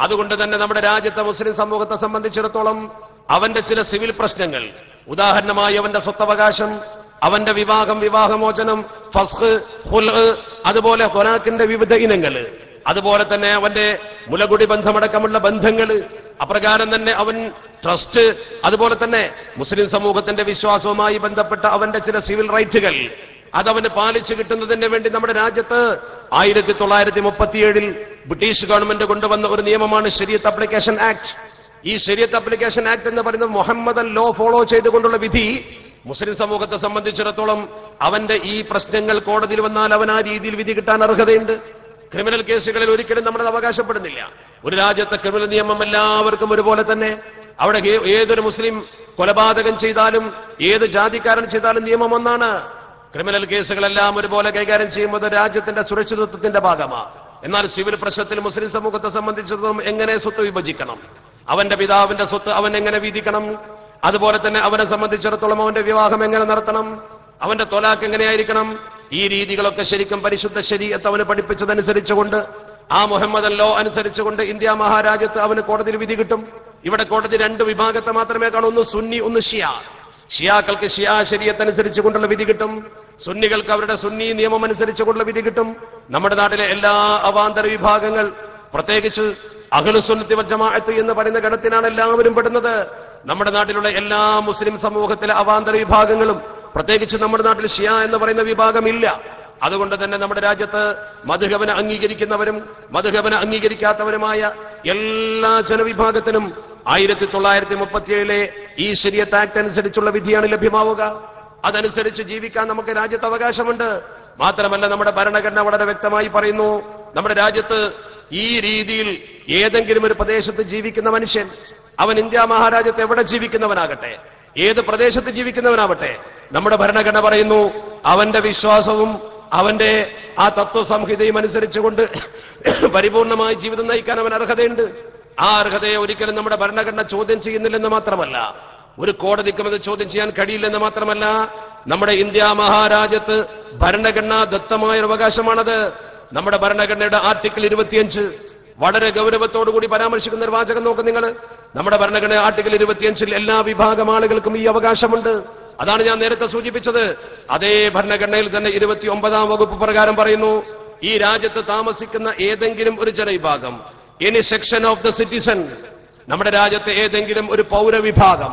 അതുകൊണ്ട് തന്നെ നമ്മുടെ രാജ്യത്തെ മുസ്ലിം സമൂഹത്തെ സംബന്ധിച്ചിടത്തോളം അവന്റെ ചില സിവിൽ പ്രശ്നങ്ങൾ ഉദാഹരണമായി അവന്റെ സ്വത്തവകാശം അവന്റെ വിവാഹം വിവാഹമോചനം ഫസ്ഖ് ഹുൽഹ് അതുപോലെ ഖുറാക്കിന്റെ വിവിധ ഇനങ്ങൾ അതുപോലെ തന്നെ അവന്റെ മുലകുടി ബന്ധമടക്കമുള്ള ബന്ധങ്ങൾ അപ്രകാരം തന്നെ അവൻ ട്രസ്റ്റ് അതുപോലെ തന്നെ മുസ്ലിം സമൂഹത്തിന്റെ വിശ്വാസവുമായി ബന്ധപ്പെട്ട അവന്റെ ചില സിവിൽ റൈറ്റുകൾ. അതവന് പാലിച്ചു കിട്ടുന്നതിന് വേണ്ടി നമ്മുടെ രാജ്യത്ത് ആയിരത്തി തൊള്ളായിരത്തി മുപ്പത്തിയേഴിൽ ബ്രിട്ടീഷ് ഗവൺമെന്റ് കൊണ്ടുവന്ന ഒരു നിയമമാണ് ശരിയത്ത് അപ്ലിക്കേഷൻ ആക്ട്. ഈ ശരിയത്ത് അപ്ലിക്കേഷൻ ആക്ട് എന്ന് പറയുന്നത് മുഹമ്മദൻ ലോ ഫോളോ ചെയ്തുകൊണ്ടുള്ള വിധി. മുസ്ലിം സമൂഹത്തെ സംബന്ധിച്ചിടത്തോളം അവന്റെ ഈ പ്രശ്നങ്ങൾ കോടതിയിൽ വന്നാൽ അവൻ ആ രീതിയിൽ വിധി കിട്ടാൻ അർഹതയുണ്ട്. ക്രിമിനൽ കേസുകളിൽ ഒരിക്കലും നമ്മൾ അവകാശപ്പെടുന്നില്ല. ഒരു രാജ്യത്തെ ക്രിമിനൽ നിയമം എല്ലാവർക്കും ഒരുപോലെ തന്നെ അവിടെ ഏതൊരു മുസ്ലിം കൊലപാതകം ചെയ്താലും ഏത് ജാതിക്കാരൻ ചെയ്താലും നിയമം ഒന്നാണ്. ക്രിമിനൽ കേസുകളെല്ലാം ഒരുപോലെ കൈകാര്യം ചെയ്യുന്നത് രാജ്യത്തിന്റെ സുരക്ഷിതത്വത്തിന്റെ ഭാഗമാണ് എന്നാൽ സിവിൽ പ്രശ്നത്തിൽ മുസ്ലിം സമൂഹത്തെ സംബന്ധിച്ചിടത്തോളം എങ്ങനെ സ്വത്ത് വിഭജിക്കണം? അവന്റെ പിതാവിന്റെ സ്വത്ത് അവൻ എങ്ങനെ വീതിക്കണം? അതുപോലെ തന്നെ അവനെ സംബന്ധിച്ചിടത്തോളം അവന്റെ വിവാഹം എങ്ങനെ നടത്തണം? അവന്റെ തൊലാക്ക് എങ്ങനെയായിരിക്കണം? ഈ രീതികളൊക്കെ ശരിക്കും പരിശുദ്ധ ശരി അവന് പഠിപ്പിച്ചതനുസരിച്ചുകൊണ്ട് ആ മുഹമ്മദ് ലോ അനുസരിച്ചുകൊണ്ട് ഇന്ത്യ മഹാരാജ്യത്ത് അവന് കോടതിയിൽ വിധി കിട്ടും. ഇവിടെ കോടതി രണ്ട് വിഭാഗത്തെ മാത്രമേ കാണൂ ഒന്ന് സുന്നി ഒന്ന് ഷിയ. ഷിയാക്കൾക്ക് ഷിയാ ശരീരത്തനുസരിച്ച് കൊണ്ടുള്ള വിധി കിട്ടും. സുന്നികൾക്ക് അവരുടെ സുന്നി നിയമം അനുസരിച്ച് കൊണ്ടുള്ള വിധി കിട്ടും. നമ്മുടെ നാട്ടിലെ എല്ലാ അവാന്തര വിഭാഗങ്ങൾ പ്രത്യേകിച്ച് അഖിലുസുന്നത്തി വജമാഅത്ത് എന്ന് പറയുന്ന ഗണത്തിനാണ് എല്ലാവരും പെടുന്നത്. നമ്മുടെ നാട്ടിലുള്ള എല്ലാ മുസ്ലിം സമൂഹത്തിലെ അവാന്തര വിഭാഗങ്ങളും പ്രത്യേകിച്ച് നമ്മുടെ നാട്ടിൽ ഷിയ എന്ന് പറയുന്ന വിഭാഗമില്ല. അതുകൊണ്ട് തന്നെ നമ്മുടെ രാജ്യത്ത് മധുഹവന അംഗീകരിക്കുന്നവരും മധുഹവന അംഗീകരിക്കാത്തവരുമായ എല്ലാ ജനവിഭാഗത്തിനും ആയിരത്തി തൊള്ളായിരത്തി മുപ്പത്തിയേഴിലെ ഈ ശരിയത്ത് ആക്ട് അനുസരിച്ചുള്ള വിധിയാണ് ലഭ്യമാവുക. അതനുസരിച്ച് ജീവിക്കാൻ നമുക്ക് രാജ്യത്ത് അവകാശമുണ്ട്. മാത്രമല്ല നമ്മുടെ ഭരണഘടന വളരെ വ്യക്തമായി പറയുന്നു നമ്മുടെ രാജ്യത്ത് ഈ രീതിയിൽ ഏതെങ്കിലും ഒരു പ്രദേശത്ത് ജീവിക്കുന്ന മനുഷ്യൻ അവൻ ഇന്ത്യ മഹാരാജ്യത്ത് എവിടെ ജീവിക്കുന്നവനാകട്ടെ ഏത് പ്രദേശത്ത് ജീവിക്കുന്നവനാവട്ടെ നമ്മുടെ ഭരണഘടന പറയുന്നു അവന്റെ വിശ്വാസവും അവന്റെ ആ തത്വസംഹിതയും അനുസരിച്ചുകൊണ്ട് പരിപൂർണമായ ജീവിതം നയിക്കാൻ അവൻ അർഹതയുണ്ട്. ആ അർഹതയെ ഒരിക്കലും നമ്മുടെ ഭരണഘടന ചോദ്യം ചെയ്യുന്നില്ലെന്ന് മാത്രമല്ല ഒരു കോടതിക്കും അത് ചോദ്യം ചെയ്യാൻ കഴിയില്ലെന്ന് മാത്രമല്ല നമ്മുടെ ഇന്ത്യ മഹാരാജ്യത്ത് ഭരണഘടനാ ദത്തമായ ഒരു അവകാശമാണത്. നമ്മുടെ ഭരണഘടനയുടെ ആർട്ടിക്കിൾ ഇരുപത്തിയഞ്ച് വളരെ ഗൗരവത്തോടുകൂടി പരാമർശിക്കുന്ന ഒരു വാചകം നോക്ക് നിങ്ങൾ. നമ്മുടെ ഭരണഘടന ആർട്ടിക്കിൾ ഇരുപത്തിയഞ്ചിൽ എല്ലാ വിഭാഗം ആളുകൾക്കും ഈ അവകാശമുണ്ട്. അതാണ് ഞാൻ നേരത്തെ സൂചിപ്പിച്ചത്. അതേ ഭരണഘടനയിൽ തന്നെ ഇരുപത്തി ഒമ്പതാം വകുപ്പ് പ്രകാരം പറയുന്നു ഈ രാജ്യത്ത് താമസിക്കുന്ന ഏതെങ്കിലും ഒരു ജനവിഭാഗം any section of the citizen നമ്മുടെ രാജ്യത്തെ ഏതെങ്കിലും ഒരു പൗരവിഭാഗം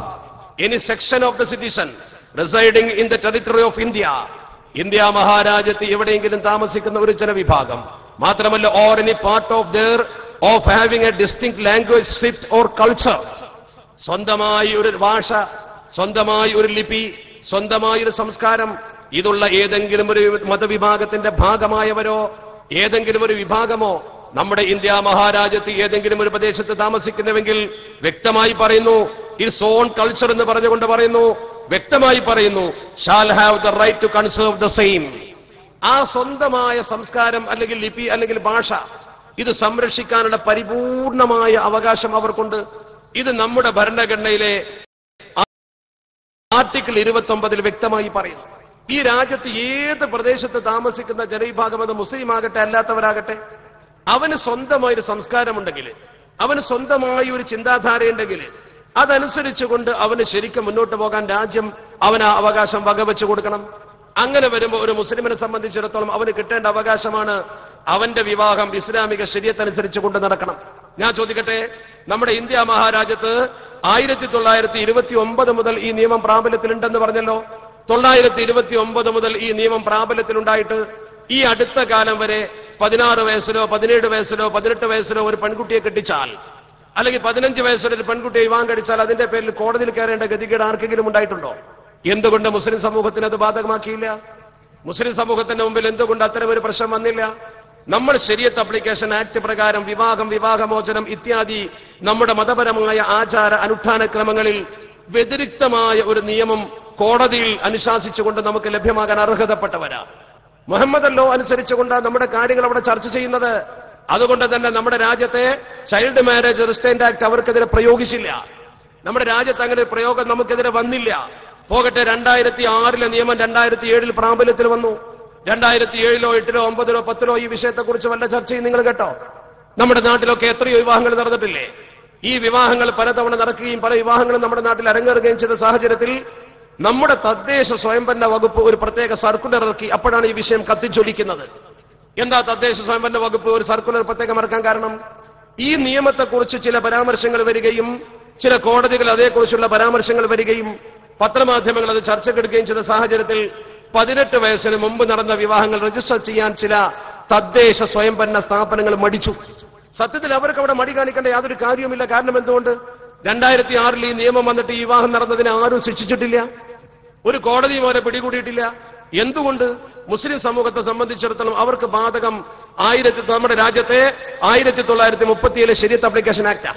any section of the citizen residing in the territory of India India മഹാരാജ്യത്ത് എവിടെയെങ്കിലും താമസിക്കുന്ന ഒരു ജനവിഭാഗം മാത്രമല്ല or any part of thereof having a distinct language script or culture സ്വന്തമായി ഒരു ഭാഷ സ്വന്തമായി ഒരു ലിപി സ്വന്തമായി ഒരു സംസ്കാരം. ഇതുള്ള ഏതെങ്കിലും ഒരു മതവിഭാഗത്തിന്റെ ഭാഗമായവരോ ഏതെങ്കിലും ഒരു വിഭാഗമോ നമ്മുടെ ഇന്ത്യ മഹാരാജ്യത്ത് ഏതെങ്കിലും ഒരു പ്രദേശത്ത് താമസിക്കുന്നുവെങ്കിൽ വ്യക്തമായി പറയുന്നു ഇറ്റ്സ് സോൺ കൾച്ചർ എന്ന് പറഞ്ഞുകൊണ്ട് പറയുന്നു വ്യക്തമായി പറയുന്നു shall have the right to conserve the same ആ സ്വന്തമായ സംസ്കാരം അല്ലെങ്കിൽ ലിപി അല്ലെങ്കിൽ ഭാഷ ഇത് സംരക്ഷിക്കാനുള്ള പരിപൂർണമായ അവകാശം അവർക്കുണ്ട്. ഇത് നമ്മുടെ ഭരണഘടനയിലെ ആർട്ടിക്കിൾ ഇരുപത്തി ഒമ്പതിൽ വ്യക്തമായി പറയുന്നു. ഈ രാജ്യത്ത് ഏത് പ്രദേശത്ത് താമസിക്കുന്ന ജനവിഭാഗം അത് മുസ്ലിം ആകട്ടെ അല്ലാത്തവരാകട്ടെ അവന് സ്വന്തമായൊരു സംസ്കാരമുണ്ടെങ്കിൽ അവന് സ്വന്തമായി ഒരു ചിന്താധാരയുണ്ടെങ്കിൽ അതനുസരിച്ചുകൊണ്ട് അവന് ശരിക്കും മുന്നോട്ട് പോകാൻ രാജ്യം അവന് അവകാശം വകവെച്ചു കൊടുക്കണം. അങ്ങനെ വരുമ്പോൾ ഒരു മുസ്ലിമിനെ സംബന്ധിച്ചിടത്തോളം അവന് കിട്ടേണ്ട അവകാശമാണ് അവന്റെ വിവാഹം ഇസ്ലാമിക ശരീരത്തനുസരിച്ച് കൊണ്ട് നടക്കണം. ഞാൻ ചോദിക്കട്ടെ നമ്മുടെ ഇന്ത്യ മഹാരാജ്യത്ത് ആയിരത്തി തൊള്ളായിരത്തി ഇരുപത്തി ഒമ്പത് മുതൽ ഈ നിയമം പ്രാബല്യത്തിലുണ്ടെന്ന് പറഞ്ഞല്ലോ. തൊള്ളായിരത്തി ഇരുപത്തി ഒമ്പത് മുതൽ ഈ നിയമം പ്രാബല്യത്തിലുണ്ടായിട്ട് ഈ അടുത്ത കാലം വരെ പതിനാറ് വയസ്സിലോ പതിനേഴ് വയസ്സിലോ പതിനെട്ട് വയസ്സിലോ ഒരു പെൺകുട്ടിയെ കെട്ടിച്ചാൽ അല്ലെങ്കിൽ പതിനഞ്ച് വയസ്സിലൊരു പെൺകുട്ടിയെ വിവാഹം കഴിച്ചാൽ അതിന്റെ പേരിൽ കോടതിയിൽ കയറേണ്ട ഗതികേട് ആർക്കെങ്കിലും ഉണ്ടായിട്ടുണ്ടോ? എന്തുകൊണ്ട് മുസ്ലിം സമൂഹത്തിന് അത് ബാധകമാക്കിയില്ല? മുസ്ലിം സമൂഹത്തിന്റെ മുമ്പിൽ എന്തുകൊണ്ട് അത്തരം ഒരു പ്രശ്നം വന്നില്ല? നമ്മൾ ശരിയത്ത് അപ്ലിക്കേഷൻ ആക്ട് പ്രകാരം വിവാഹം വിവാഹമോചനം ഇത്യാദി നമ്മുടെ മതപരമായ ആചാര അനുഷ്ഠാന ക്രമങ്ങളിൽ വ്യതിരിക്തമായ ഒരു നിയമം കോടതിയിൽ അനുശാസിച്ചുകൊണ്ട് നമുക്ക് ലഭ്യമാകാൻ അർഹതപ്പെട്ടവരാ. മുഹമ്മദല്ലോ അനുസരിച്ചുകൊണ്ട് നമ്മുടെ കാര്യങ്ങൾ അവിടെ ചർച്ച ചെയ്യുന്നത്. അതുകൊണ്ട് തന്നെ നമ്മുടെ രാജ്യത്തെ ചൈൽഡ് മാരേജ് റിസ്റ്റൈൻഡ് ആക്ട് അവർക്കെതിരെ പ്രയോഗിച്ചില്ല. നമ്മുടെ രാജ്യത്ത് അങ്ങനെ ഒരു പ്രയോഗം നമുക്കെതിരെ വന്നില്ല. പോകട്ടെ രണ്ടായിരത്തി ആറിലെ നിയമം രണ്ടായിരത്തി ഏഴിൽ പ്രാബല്യത്തിൽ വന്നു. രണ്ടായിരത്തി ഏഴിലോ എട്ടിലോ ഒമ്പതിലോ പത്തിലോ ഈ വിഷയത്തെക്കുറിച്ച് വല്ല ചർച്ചയും നിങ്ങൾ കേട്ടോ? നമ്മുടെ നാട്ടിലൊക്കെ എത്രയോ വിവാഹങ്ങൾ നടന്നിട്ടില്ലേ? ഈ വിവാഹങ്ങൾ പലതവണ നടക്കുകയും പല വിവാഹങ്ങളും നമ്മുടെ നാട്ടിൽ അരങ്ങേറുകയും ചെയ്ത സാഹചര്യത്തിൽ നമ്മുടെ തദ്ദേശ സ്വയംഭരണ വകുപ്പ് ഒരു പ്രത്യേക സർക്കുലർ ഇറക്കി അപ്പോഴാണ് ഈ വിഷയം കത്തിച്ചൊലിക്കുന്നത്. എന്താ തദ്ദേശ സ്വയംഭരണ വകുപ്പ് ഒരു സർക്കുലർ പ്രത്യേകം ഇറക്കാൻ കാരണം? ഈ നിയമത്തെക്കുറിച്ച് ചില പരാമർശങ്ങൾ വരികയും ചില കോടതികൾ അതേക്കുറിച്ചുള്ള പരാമർശങ്ങൾ വരികയും പത്രമാധ്യമങ്ങൾ അത് ചർച്ചക്കെടുക്കുകയും ചെയ്ത സാഹചര്യത്തിൽ പതിനെട്ട് വയസ്സിന് മുമ്പ് നടന്ന വിവാഹങ്ങൾ രജിസ്റ്റർ ചെയ്യാൻ ചില തദ്ദേശ സ്വയംഭരണ സ്ഥാപനങ്ങൾ മടിച്ചു. സത്യത്തിൽ അവർക്ക് അവിടെ മടി കാണിക്കേണ്ട യാതൊരു കാര്യവുമില്ല. കാരണം എന്തുകൊണ്ട്? രണ്ടായിരത്തി ആറിൽ ഈ നിയമം വന്നിട്ട് ഈ വിവാഹം നടന്നതിനെ ആരും ശിക്ഷിച്ചിട്ടില്ല. ഒരു കോടതിയും അവരെ പിടികൂടിയിട്ടില്ല. എന്തുകൊണ്ട്? മുസ്ലിം സമൂഹത്തെ സംബന്ധിച്ചിടത്തോളം അവർക്ക് ബാധകം ആയിരത്തി നമ്മുടെ രാജ്യത്തെ ആയിരത്തി തൊള്ളായിരത്തി മുപ്പത്തിയേഴ് ശരിയത്ത് അപ്ലിക്കേഷൻ ആക്ടാ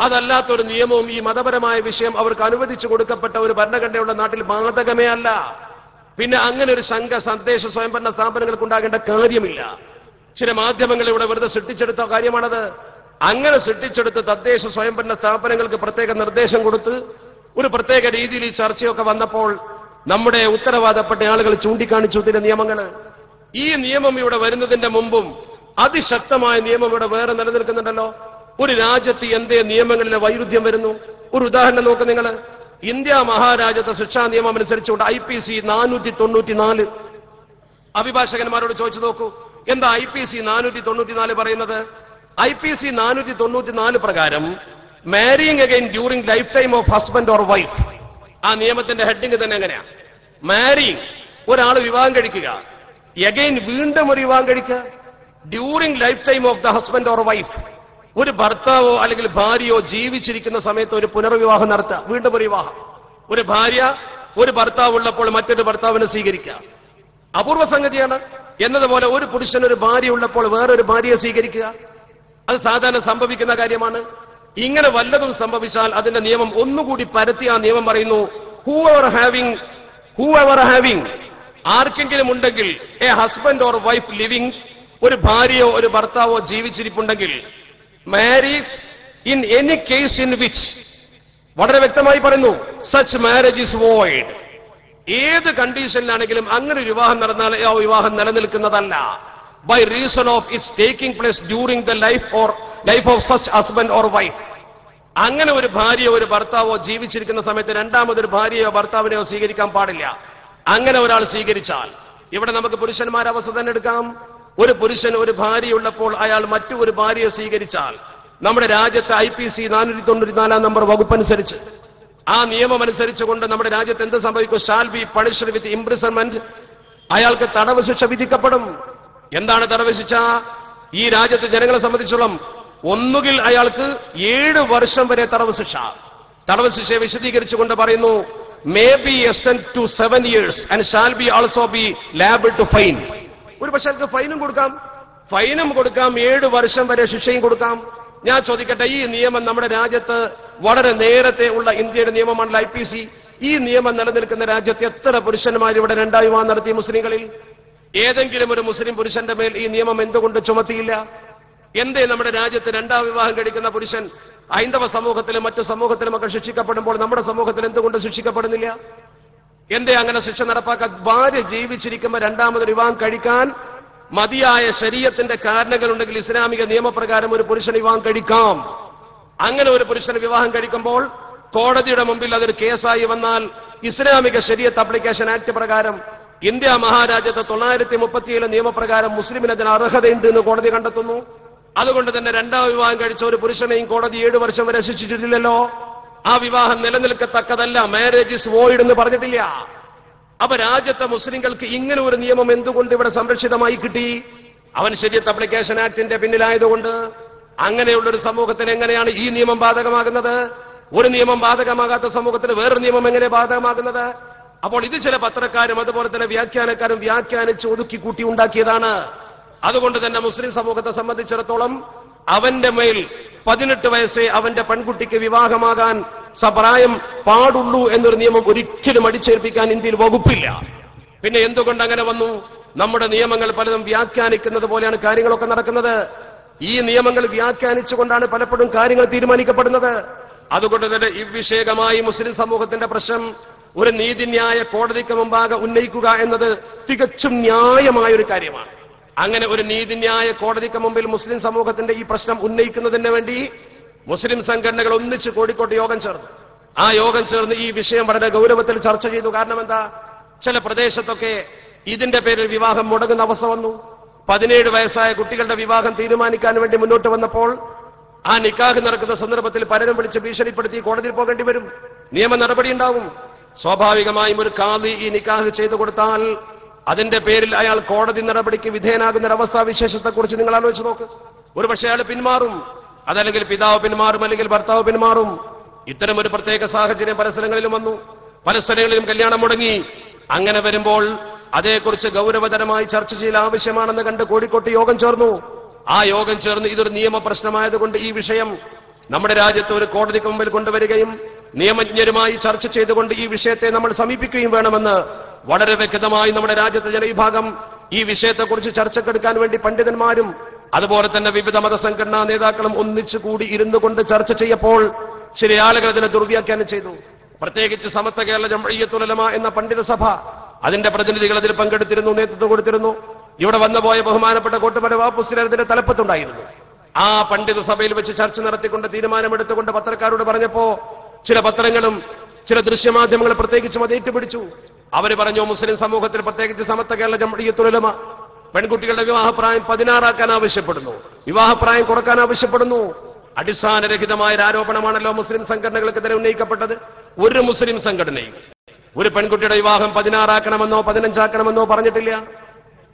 അതല്ലാത്തൊരു നിയമവും ഈ മതപരമായ വിഷയം അവർക്ക് അനുവദിച്ചു കൊടുക്കപ്പെട്ട ഒരു ഭരണഘടനയുള്ള നാട്ടിൽ ബാധകമേ അല്ല. പിന്നെ അങ്ങനെ ഒരു സംഘ സന്ദേശ സ്വയംഭരണ സ്ഥാപനങ്ങൾക്ക് ഉണ്ടാകേണ്ട കാര്യമില്ല. ചില മാധ്യമങ്ങൾ ഇവിടെ വെറുതെ സൃഷ്ടിച്ചെടുത്ത കാര്യമാണത്. അങ്ങനെ സൃഷ്ടിച്ചെടുത്ത് തദ്ദേശ സ്വയംഭരണ സ്ഥാപനങ്ങൾക്ക് പ്രത്യേക നിർദ്ദേശം കൊടുത്ത് ഒരു പ്രത്യേക രീതിയിൽ ഈ ചർച്ചയൊക്കെ വന്നപ്പോൾ നമ്മുടെ ഉത്തരവാദപ്പെട്ട ആളുകൾ ചൂണ്ടിക്കാണിച്ചു ഇതിന്റെ നിയമങ്ങൾ ഈ നിയമം ഇവിടെ വരുന്നതിന്റെ മുമ്പും അതിശക്തമായ നിയമം ഇവിടെ വേറെ നിലനിൽക്കുന്നുണ്ടല്ലോ. ഒരു രാജ്യത്ത് എന്തേ നിയമങ്ങളിലെ വൈരുദ്ധ്യം വരുന്നു? ഒരു ഉദാഹരണം നോക്ക് നിങ്ങൾ ഇന്ത്യ മഹാരാജ്യത്തെ ശിക്ഷാ നിയമം അനുസരിച്ചുകൊണ്ട് ഐ പി സി നാനൂറ്റി തൊണ്ണൂറ്റിനാല് അഭിഭാഷകന്മാരോട് ചോദിച്ചു നോക്കൂ. എന്താ ഐ പി സി നാനൂറ്റി തൊണ്ണൂറ്റിനാല് പറയുന്നത്? ഐ പി സി നാനൂറ്റി തൊണ്ണൂറ്റിനാല് പ്രകാരം marrying again during life time of husband or wife ആ നിയമത്തിന്റെ ഹെഡിങ് തന്നെ എങ്ങനെയാ? മാരിയിങ് ഒരാൾ വിവാഹം കഴിക്കുക. എഗൈൻ വീണ്ടും ഒരു വിവാഹം കഴിക്കുക. During life time of the husband or wife ഒരു ഭർത്താവോ അല്ലെങ്കിൽ ഭാര്യയോ ജീവിച്ചിരിക്കുന്ന സമയത്ത് ഒരു പുനർവിവാഹം നടത്തുക. വീണ്ടും ഒരു വിവാഹം. ഒരു ഭാര്യ ഒരു ഭർത്താവ് ഉള്ളപ്പോൾ മറ്റൊരു ഭർത്താവിനെ സ്വീകരിക്കുക. അപൂർവ സംഗതിയാണ്. എന്നതുപോലെ ഒരു പുരുഷൻ ഒരു ഭാര്യ ഉള്ളപ്പോൾ വേറൊരു ഭാര്യയെ സ്വീകരിക്കുക. അത് സാധാരണ സംഭവിക്കുന്ന കാര്യമാണ്. ഇങ്ങനെ വല്ലതും സംഭവിച്ചാൽ അതിന്റെ നിയമം ഒന്നുകൂടി പരത്തി ആ നിയമം പറയുന്നു who ever having who ever having ആർക്കെങ്കിലും ഉണ്ടെങ്കിൽ a husband or wife living ഒരു ഭാര്യയോ ഒരു ഭർത്താവോ ജീവിച്ചിരിപ്പുണ്ടെങ്കിൽ marries in any case in which വളരെ വ്യക്തമായി പറയുന്നു സച്ച് മാരേജ് ഇസ് വോയിഡ് ഏത് കണ്ടീഷനിലാണെങ്കിലും അങ്ങനെ ഒരു വിവാഹം നടന്നാൽ ആ വിവാഹം നിലനിൽക്കുന്നതല്ല. By reason of its taking place during the life or life of such husband or wife അങ്ങനെ ഒരു ഭാര്യയോ ഒരു ഭർത്താവോ ജീവിച്ചിരിക്കുന്ന സമയത്ത് രണ്ടാമതൊരു ഭാര്യയോ ഭർത്താവിനെയോ സ്വീകരിക്കാൻ പാടില്ല. അങ്ങനെ ഒരാൾ സ്വീകരിച്ചാൽ ഇവിടെ നമുക്ക് പുരുഷന്മാരെ അവസ്ഥ തന്നെ എടുക്കാം. ഒരു പുരുഷൻ ഒരു ഭാര്യയുള്ളപ്പോൾ അയാൾ മറ്റു ഒരു ഭാര്യയെ സ്വീകരിച്ചാൽ നമ്മുടെ രാജ്യത്തെ ഐ പി സി നാനൂറ്റി തൊണ്ണൂറ്റിനാലാം നമ്പർ വകുപ്പനുസരിച്ച് ആ നിയമം അനുസരിച്ചുകൊണ്ട് നമ്മുടെ രാജ്യത്ത് എന്ത് സംഭവിക്കും? Shall be punished with imprisonment അയാൾക്ക് തടവ് ശിക്ഷ വിധിക്കപ്പെടും. എന്താണ് തടവ് ശിക്ഷ? ഈ രാജ്യത്തെ ജനങ്ങളെ സംബന്ധിച്ചോളം ഒന്നുകിൽ അയാൾക്ക് ഏഴ് വർഷം വരെ തടവ് ശിക്ഷ. തടവ് ശിക്ഷയെ വിശദീകരിച്ചുകൊണ്ട് പറയുന്നു may be extend to seven years and shall be also be liable to fine ഒരു പക്ഷെ അയാൾക്ക് ഫൈനും കൊടുക്കാം. ഫൈനും കൊടുക്കാം. ഏഴ് വർഷം വരെ ശിക്ഷയും കൊടുക്കാം. ഞാൻ ചോദിക്കട്ടെ ഈ നിയമം നമ്മുടെ രാജ്യത്ത് വളരെ നേരത്തെ ഉള്ള ഇന്ത്യയുടെ നിയമമാണല്ലോ ഐ പി സി. ഈ നിയമം നിലനിൽക്കുന്ന രാജ്യത്ത് എത്ര പുരുഷന്മാർ ഇവിടെ രണ്ടായി വിവാഹം നടത്തിയ മുസ്ലിങ്ങളിൽ ഏതെങ്കിലും ഒരു മുസ്ലിം പുരുഷന്റെ മേൽ ഈ നിയമം എന്തുകൊണ്ട് ചുമത്തിയില്ല? എന്തേ നമ്മുടെ രാജ്യത്ത് രണ്ടാം വിവാഹം കഴിക്കുന്ന പുരുഷൻ ഹൈന്ദവ സമൂഹത്തിലും മറ്റു സമൂഹത്തിലും ഒക്കെ ശിക്ഷിക്കപ്പെടുമ്പോൾ നമ്മുടെ സമൂഹത്തിൽ എന്തുകൊണ്ട് ശിക്ഷിക്കപ്പെടുന്നില്ല? എന്തേ അങ്ങനെ ശിക്ഷ നടപ്പാക്കാൻ ഭാര്യ ജീവിച്ചിരിക്കുമ്പോൾ രണ്ടാമത് വിവാഹം കഴിക്കാൻ മതിയായ ശരീരത്തിന്റെ കാരണങ്ങളുണ്ടെങ്കിൽ ഇസ്ലാമിക നിയമപ്രകാരം ഒരു പുരുഷൻ വിവാഹം കഴിക്കാം. അങ്ങനെ ഒരു പുരുഷൻ വിവാഹം കഴിക്കുമ്പോൾ കോടതിയുടെ മുമ്പിൽ അതൊരു കേസായി വന്നാൽ ഇസ്ലാമിക ശരീരത്ത് അപ്ലിക്കേഷൻ ആക്ട് പ്രകാരം ഇന്ത്യ മഹാരാജ്യത്തെ തൊള്ളായിരത്തി മുപ്പത്തിയേഴ് നിയമപ്രകാരം മുസ്ലിമിന് അതിന് അർഹതയുണ്ട് എന്ന് കോടതി കണ്ടെത്തുന്നു. അതുകൊണ്ട് തന്നെ രണ്ടാം വിവാഹം കഴിച്ച ഒരു പുരുഷനെയും കോടതി ഏഴു വർഷം വരെ ശിക്ഷിച്ചിട്ടില്ലല്ലോ. ആ വിവാഹം നിലനിൽക്കത്തക്കതല്ല. മാരേജ് ഇസ് വോയിഡ് എന്ന് പറഞ്ഞിട്ടില്ല. അപ്പൊ രാജ്യത്തെ മുസ്ലിങ്ങൾക്ക് ഇങ്ങനെ ഒരു നിയമം എന്തുകൊണ്ട് ഇവിടെ സംരക്ഷിതമായി കിട്ടി? അവൻ ശരിയത്ത് അപ്ലിക്കേഷൻ ആക്ടിന്റെ പിന്നിലായതുകൊണ്ട് അങ്ങനെയുള്ള ഒരു സമൂഹത്തിന് എങ്ങനെയാണ് ഈ നിയമം ബാധകമാകുന്നത്? ഒരു നിയമം ബാധകമാകാത്ത സമൂഹത്തിന് വേറൊരു നിയമം എങ്ങനെ ബാധകമാകുന്നത്? അപ്പോൾ ഇത് ചില പത്രക്കാരും അതുപോലെ തന്നെ വ്യാഖ്യാനക്കാരും വ്യാഖ്യാനിച്ച് ഒതുക്കി കൂട്ടി ഉണ്ടാക്കിയതാണ്. അതുകൊണ്ട് തന്നെ മുസ്ലിം സമൂഹത്തെ സംബന്ധിച്ചിടത്തോളം അവന്റെ മേൽ പതിനെട്ട് വയസ്സേ അവന്റെ പെൺകുട്ടിക്ക് വിവാഹമാകാൻ സപ്രായം പാടുള്ളൂ എന്നൊരു നിയമം ഒരിക്കലും അടിച്ചേൽപ്പിക്കാൻ ഇന്ത്യയിൽ വകുപ്പില്ല. പിന്നെ എന്തുകൊണ്ട് അങ്ങനെ വന്നു? നമ്മുടെ നിയമങ്ങൾ പലതും വ്യാഖ്യാനിക്കുന്നത് പോലെയാണ് കാര്യങ്ങളൊക്കെ നടക്കുന്നത്. ഈ നിയമങ്ങൾ വ്യാഖ്യാനിച്ചുകൊണ്ടാണ് പലപ്പോഴും കാര്യങ്ങൾ തീരുമാനിക്കപ്പെടുന്നത്. അതുകൊണ്ട് തന്നെ ഇവിഷയകമായി മുസ്ലിം സമൂഹത്തിന്റെ പ്രശ്നം ഒരു നീതിന്യായ കോടതിക്ക് മുമ്പാകെ ഉന്നയിക്കുക എന്നത് തികച്ചും ന്യായമായ ഒരു കാര്യമാണ്. അങ്ങനെ ഒരു നീതിന്യായ കോടതിക്ക് മുമ്പിൽ മുസ്ലിം സമൂഹത്തിന്റെ ഈ പ്രശ്നം ഉന്നയിക്കുന്നതിന് വേണ്ടി മുസ്ലിം സംഘടനകൾ ഒന്നിച്ച് കോഴിക്കോട്ട് യോഗം ചേർന്നു. ആ യോഗം ചേർന്ന് ഈ വിഷയം വളരെ ഗൗരവത്തിൽ ചർച്ച ചെയ്തു. കാരണം എന്താ? ചില പ്രദേശത്തൊക്കെ ഇതിന്റെ പേരിൽ വിവാഹം മുടങ്ങുന്ന അവസ്ഥ വന്നു. പതിനേഴ് വയസ്സായ കുട്ടികളുടെ വിവാഹം തീരുമാനിക്കാൻ വേണ്ടി മുന്നോട്ട് വന്നപ്പോൾ ആ നിക്കാഹ് നടക്കുന്ന സന്ദർഭത്തിൽ പലരും വിളിച്ച് ഭീഷണിപ്പെടുത്തി കോടതിയിൽ പോകേണ്ടി വരും. നിയമ നടപടി ഉണ്ടാവും. സ്വാഭാവികമായും ഒരു കാതി ഈ നിക്കാഹ് ചെയ്തു കൊടുത്താൽ അതിന്റെ പേരിൽ അയാൾ കോടതി നടപടിക്ക് വിധേയനാകുന്ന ഒരു അവസ്ഥാവിശേഷത്തെക്കുറിച്ച് നിങ്ങൾ ആലോചിച്ച് നോക്ക്. ഒരു പക്ഷേ അയാൾ പിന്മാറും. അതല്ലെങ്കിൽ പിതാവ് പിന്മാറും അല്ലെങ്കിൽ ഭർത്താവ് പിന്മാറും. ഇത്തരം ഒരു പ്രത്യേക സാഹചര്യം പല സ്ഥലങ്ങളിലും വന്നു. പല സ്ഥലങ്ങളിലും കല്യാണം മുടങ്ങി. അങ്ങനെ വരുമ്പോൾ അതേക്കുറിച്ച് ഗൗരവതരമായി ചർച്ച ചെയ്യൽ ആവശ്യമാണെന്ന് കണ്ട് കോഴിക്കോട്ട് യോഗം ചേർന്നു. ആ യോഗം ചേർന്ന് ഇതൊരു നിയമ പ്രശ്നമായതുകൊണ്ട് ഈ വിഷയം നമ്മുടെ രാജ്യത്ത് ഒരു കോടതിക്ക് മുമ്പിൽ കൊണ്ടുവരികയും നിയമജ്ഞരുമായി ചർച്ച ചെയ്തുകൊണ്ട് ഈ വിഷയത്തെ നമ്മൾ സമീപിക്കുകയും വേണമെന്ന് വളരെ വ്യക്തമായി നമ്മുടെ രാജ്യത്തെ ജനവിഭാഗം ഈ വിഷയത്തെക്കുറിച്ച് ചർച്ചക്കെടുക്കാൻ വേണ്ടി പണ്ഡിതന്മാരും അതുപോലെ തന്നെ വിവിധ മതസംഘടനാ നേതാക്കളും ഒന്നിച്ചു കൂടി ഇരുന്നു കൊണ്ട് ചർച്ച ചെയ്യപ്പോൾ ചില ആളുകൾ അതിനെ ദുർവ്യാഖ്യാനം ചെയ്തു. പ്രത്യേകിച്ച് സമത്വ കേരള ജംഇയ്യത്തുലമ എന്ന പണ്ഡിത സഭ അതിന്റെ പ്രതിനിധികൾ അതിൽ പങ്കെടുത്തിരുന്നു നേതൃത്വം കൊടുത്തിരുന്നു. ഇവിടെ വന്നുപോയ ബഹുമാനപ്പെട്ട കോട്ടുമല വാപ്പുസിലർ അതിന്റെ തലപ്പത്തുണ്ടായിരുന്നു. ആ പണ്ഡിത സഭയിൽ വെച്ച് ചർച്ച നടത്തിക്കൊണ്ട് തീരുമാനമെടുത്തുകൊണ്ട് പത്രക്കാരോട് പറഞ്ഞപ്പോ ചില പത്രങ്ങളും ചില ദൃശ്യമാധ്യമങ്ങൾ പ്രത്യേകിച്ചും അത് ഏറ്റുപിടിച്ചു. അവർ പറഞ്ഞു മുസ്ലിം സമൂഹത്തിൽ പ്രത്യേകിച്ച് സമത്വ കേരള ജംഇയ്യത്തുലമ പെൺകുട്ടികളുടെ വിവാഹപ്രായം പതിനാറാക്കാൻ ആവശ്യപ്പെടുന്നു. വിവാഹപ്രായം കുറയ്ക്കാൻ ആവശ്യപ്പെടുന്നു. അടിസ്ഥാനരഹിതമായ ഒരു ആരോപണമാണല്ലോ മുസ്ലിം സംഘടനകൾക്കെതിരെ ഉന്നയിക്കപ്പെട്ടത്. ഒരു മുസ്ലിം സംഘടനയും ഒരു പെൺകുട്ടിയുടെ വിവാഹം പതിനാറാക്കണമെന്നോ പതിനഞ്ചാക്കണമെന്നോ പറഞ്ഞിട്ടില്ല.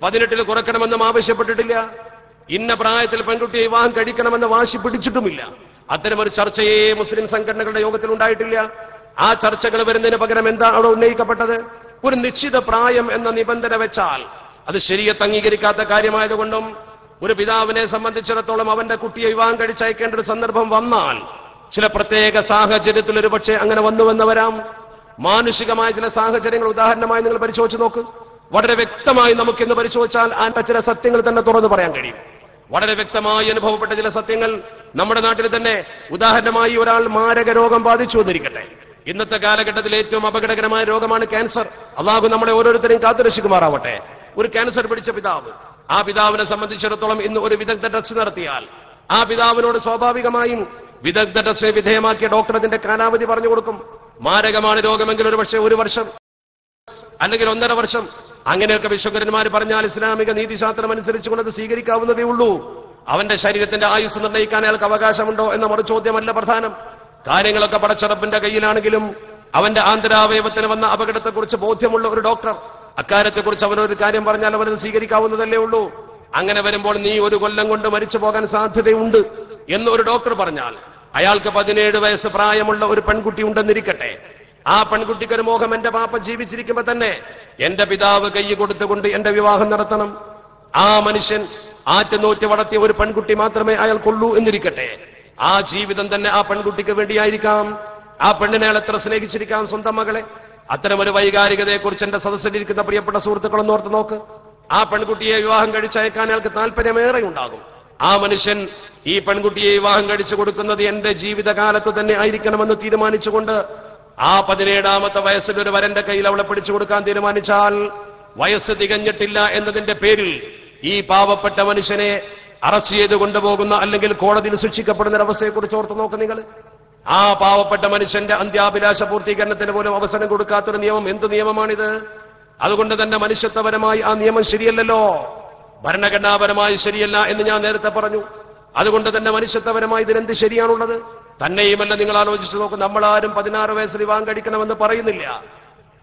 പതിനെട്ടിൽ കുറക്കണമെന്നും ആവശ്യപ്പെട്ടിട്ടില്ല. ഇന്ന പ്രായത്തിൽ പെൺകുട്ടി വിവാഹം കഴിക്കണമെന്ന് വാശി പിടിച്ചിട്ടുമില്ല. അത്തരമൊരു ചർച്ചയെ മുസ്ലിം സംഘടനകളുടെ യോഗത്തിൽ ഉണ്ടായിട്ടില്ല. ആ ചർച്ചകൾ വരുന്നതിന് പകരം എന്താ അവിടെ ഉന്നയിക്കപ്പെട്ടത്? ഒരു നിശ്ചിത പ്രായം എന്ന നിബന്ധന വെച്ചാൽ അത് ശരിയത്ത് അംഗീകരിക്കാത്ത കാര്യമായതുകൊണ്ടും ഒരു പിതാവിനെ സംബന്ധിച്ചിടത്തോളം അവന്റെ കുട്ടിയെ വിവാഹം കഴിച്ചയക്കേണ്ട ഒരു സന്ദർഭം വന്നാൽ ചില പ്രത്യേക സാഹചര്യത്തിൽ ഒരു പക്ഷേ അങ്ങനെ വന്നുവെന്ന് വരാം. മാനുഷികമായ ചില സാഹചര്യങ്ങൾ ഉദാഹരണമായി നിങ്ങൾ പരിശോധിച്ച് നോക്ക്. വളരെ വ്യക്തമായി നമുക്കിന്ന് പരിശോധിച്ചാൽ ആ ചില സത്യങ്ങൾ തന്നെ തുറന്നു പറയാൻ കഴിയും. വളരെ വ്യക്തമായി അനുഭവപ്പെട്ട ചില സത്യങ്ങൾ നമ്മുടെ നാട്ടിൽ തന്നെ ഉദാഹരണമായി ഒരാൾ മാരക രോഗം ബാധിച്ചു എന്നിരിക്കട്ടെ. ഇന്നത്തെ കാലഘട്ടത്തിൽ ഏറ്റവും അപകടകരമായ രോഗമാണ് ക്യാൻസർ. അള്ളാഹു നമ്മളെ ഓരോരുത്തരെയും കാത്തുരക്ഷിക്കുമാറാവട്ടെ. ഒരു ക്യാൻസർ പിടിച്ച പിതാവ്. ആ പിതാവിനെ സംബന്ധിച്ചിടത്തോളം ഇന്ന് ഒരു വിദഗ്ധ ടെസ്റ്റ് നടത്തിയാൽ. ആ പിതാവിനോട് സ്വാഭാവികമായും വിദഗ്ധ ടെസ്റ്റ് വിധേയമാക്കിയ ഡോക്ടർ അതിന്റെ കാലാവധി പറഞ്ഞു കൊടുക്കും. മാരകമാണ് രോഗമെങ്കിൽ ഒരു പക്ഷേ ഒരു വർഷം അല്ലെങ്കിൽ ഒന്നര വർഷം. അങ്ങനെയൊക്കെ വിശ്വകരന്മാർ പറഞ്ഞാൽ ഇസ്ലാമിക നീതിശാസ്ത്രം അനുസരിച്ചുകൊണ്ട് അത് സ്വീകരിക്കാവുന്നതേ ഉള്ളൂ. അവന്റെ ശരീരത്തിന്റെ ആയുസ് നിർണയിക്കാൻ അയാൾക്ക് അവകാശമുണ്ടോ എന്ന മറു ചോദ്യമല്ല പ്രധാനം. കാര്യങ്ങളൊക്കെ പടച്ചറപ്പിന്റെ കയ്യിലാണെങ്കിലും അവന്റെ ആന്തരാവയവത്തിന് വന്ന അപകടത്തെക്കുറിച്ച് ബോധ്യമുള്ള ഒരു ഡോക്ടർ അക്കാര്യത്തെക്കുറിച്ച് അവനൊരു കാര്യം പറഞ്ഞാൽ അവനത് സ്വീകരിക്കാവുന്നതല്ലേ ഉള്ളൂ. അങ്ങനെ വരുമ്പോൾ നീ ഒരു കൊല്ലം കൊണ്ട് മരിച്ചു പോകാൻ സാധ്യതയുണ്ട് എന്ന് ഒരു ഡോക്ടർ പറഞ്ഞാൽ അയാൾക്ക് പതിനേഴ് വയസ്സ് പ്രായമുള്ള ഒരു പെൺകുട്ടി ഉണ്ടെന്നിരിക്കട്ടെ. ആ പെൺകുട്ടിക്കൊരു മോഹം എന്റെ പാപ്പ ജീവിച്ചിരിക്കുമ്പോ തന്നെ എന്റെ പിതാവ് കൈ കൊടുത്തുകൊണ്ട് എന്റെ വിവാഹം നടത്തണം. ആ മനുഷ്യൻ ആറ്റുനൂറ്റി വളർത്തിയ ഒരു പെൺകുട്ടി മാത്രമേ അയാൾക്കുള്ളൂ എന്നിരിക്കട്ടെ. ആ ജീവിതം തന്നെ ആ പെൺകുട്ടിക്ക് വേണ്ടിയായിരിക്കാം. ആ പെണ്ണിനെ എത്ര സ്നേഹിച്ചിരിക്കാം സ്വന്തം മകളെ? അത്തരമൊരു വൈകാരികതയെക്കുറിച്ച് എന്റെ സദസ്സിലിരിക്കുന്ന പ്രിയപ്പെട്ട സുഹൃത്തുക്കളൊന്ന് ഓർത്ത് നോക്ക്. ആ പെൺകുട്ടിയെ വിവാഹം കഴിച്ചയക്കാൻ അയാൾക്ക് താല്പര്യമേറെ ഉണ്ടാകും ആ മനുഷ്യൻ ഈ പെൺകുട്ടിയെ വിവാഹം കഴിച്ചു കൊടുക്കുന്നത് എന്റെ ജീവിതകാലത്ത് തന്നെ ആയിരിക്കണമെന്ന് തീരുമാനിച്ചുകൊണ്ട് ആ പതിനേഴാമത്തെ വയസ്സിൽ ഒരു വരന്റെ കയ്യിൽ അവളെ പിടിച്ചു കൊടുക്കാൻ തീരുമാനിച്ചാൽ വയസ്സ് തികഞ്ഞിട്ടില്ല എന്നതിന്റെ പേരിൽ ഈ പാവപ്പെട്ട മനുഷ്യനെ അറസ്റ്റ് ചെയ്ത് കൊണ്ടുപോകുന്ന അല്ലെങ്കിൽ കോടതിയിൽ ശിക്ഷിക്കപ്പെടുന്ന ഒരവസ്ഥയെക്കുറിച്ച് ഓർത്ത് നോക്ക് നിങ്ങൾ. ആ പാവപ്പെട്ട മനുഷ്യന്റെ അന്ത്യാഭിലാഷ പൂർത്തീകരണത്തിന് പോലും അവസരം കൊടുക്കാത്തൊരു നിയമം എന്ത് നിയമമാണിത്? അതുകൊണ്ട് തന്നെ മനുഷ്യത്വപരമായി ആ നിയമം ശരിയല്ലല്ലോ. ഭരണഘടനാപരമായി ശരിയല്ല എന്ന് ഞാൻ നേരത്തെ പറഞ്ഞു. അതുകൊണ്ട് തന്നെ മനുഷ്യത്വപരമായി ഇതിനെന്ത് ശരിയാണുള്ളത്? തന്നെയുമല്ല നിങ്ങൾ ആലോചിച്ച് നോക്കും നമ്മളാരും പതിനാറ് വയസ്സിൽ വിവാഹം കഴിക്കണമെന്ന് പറയുന്നില്ല.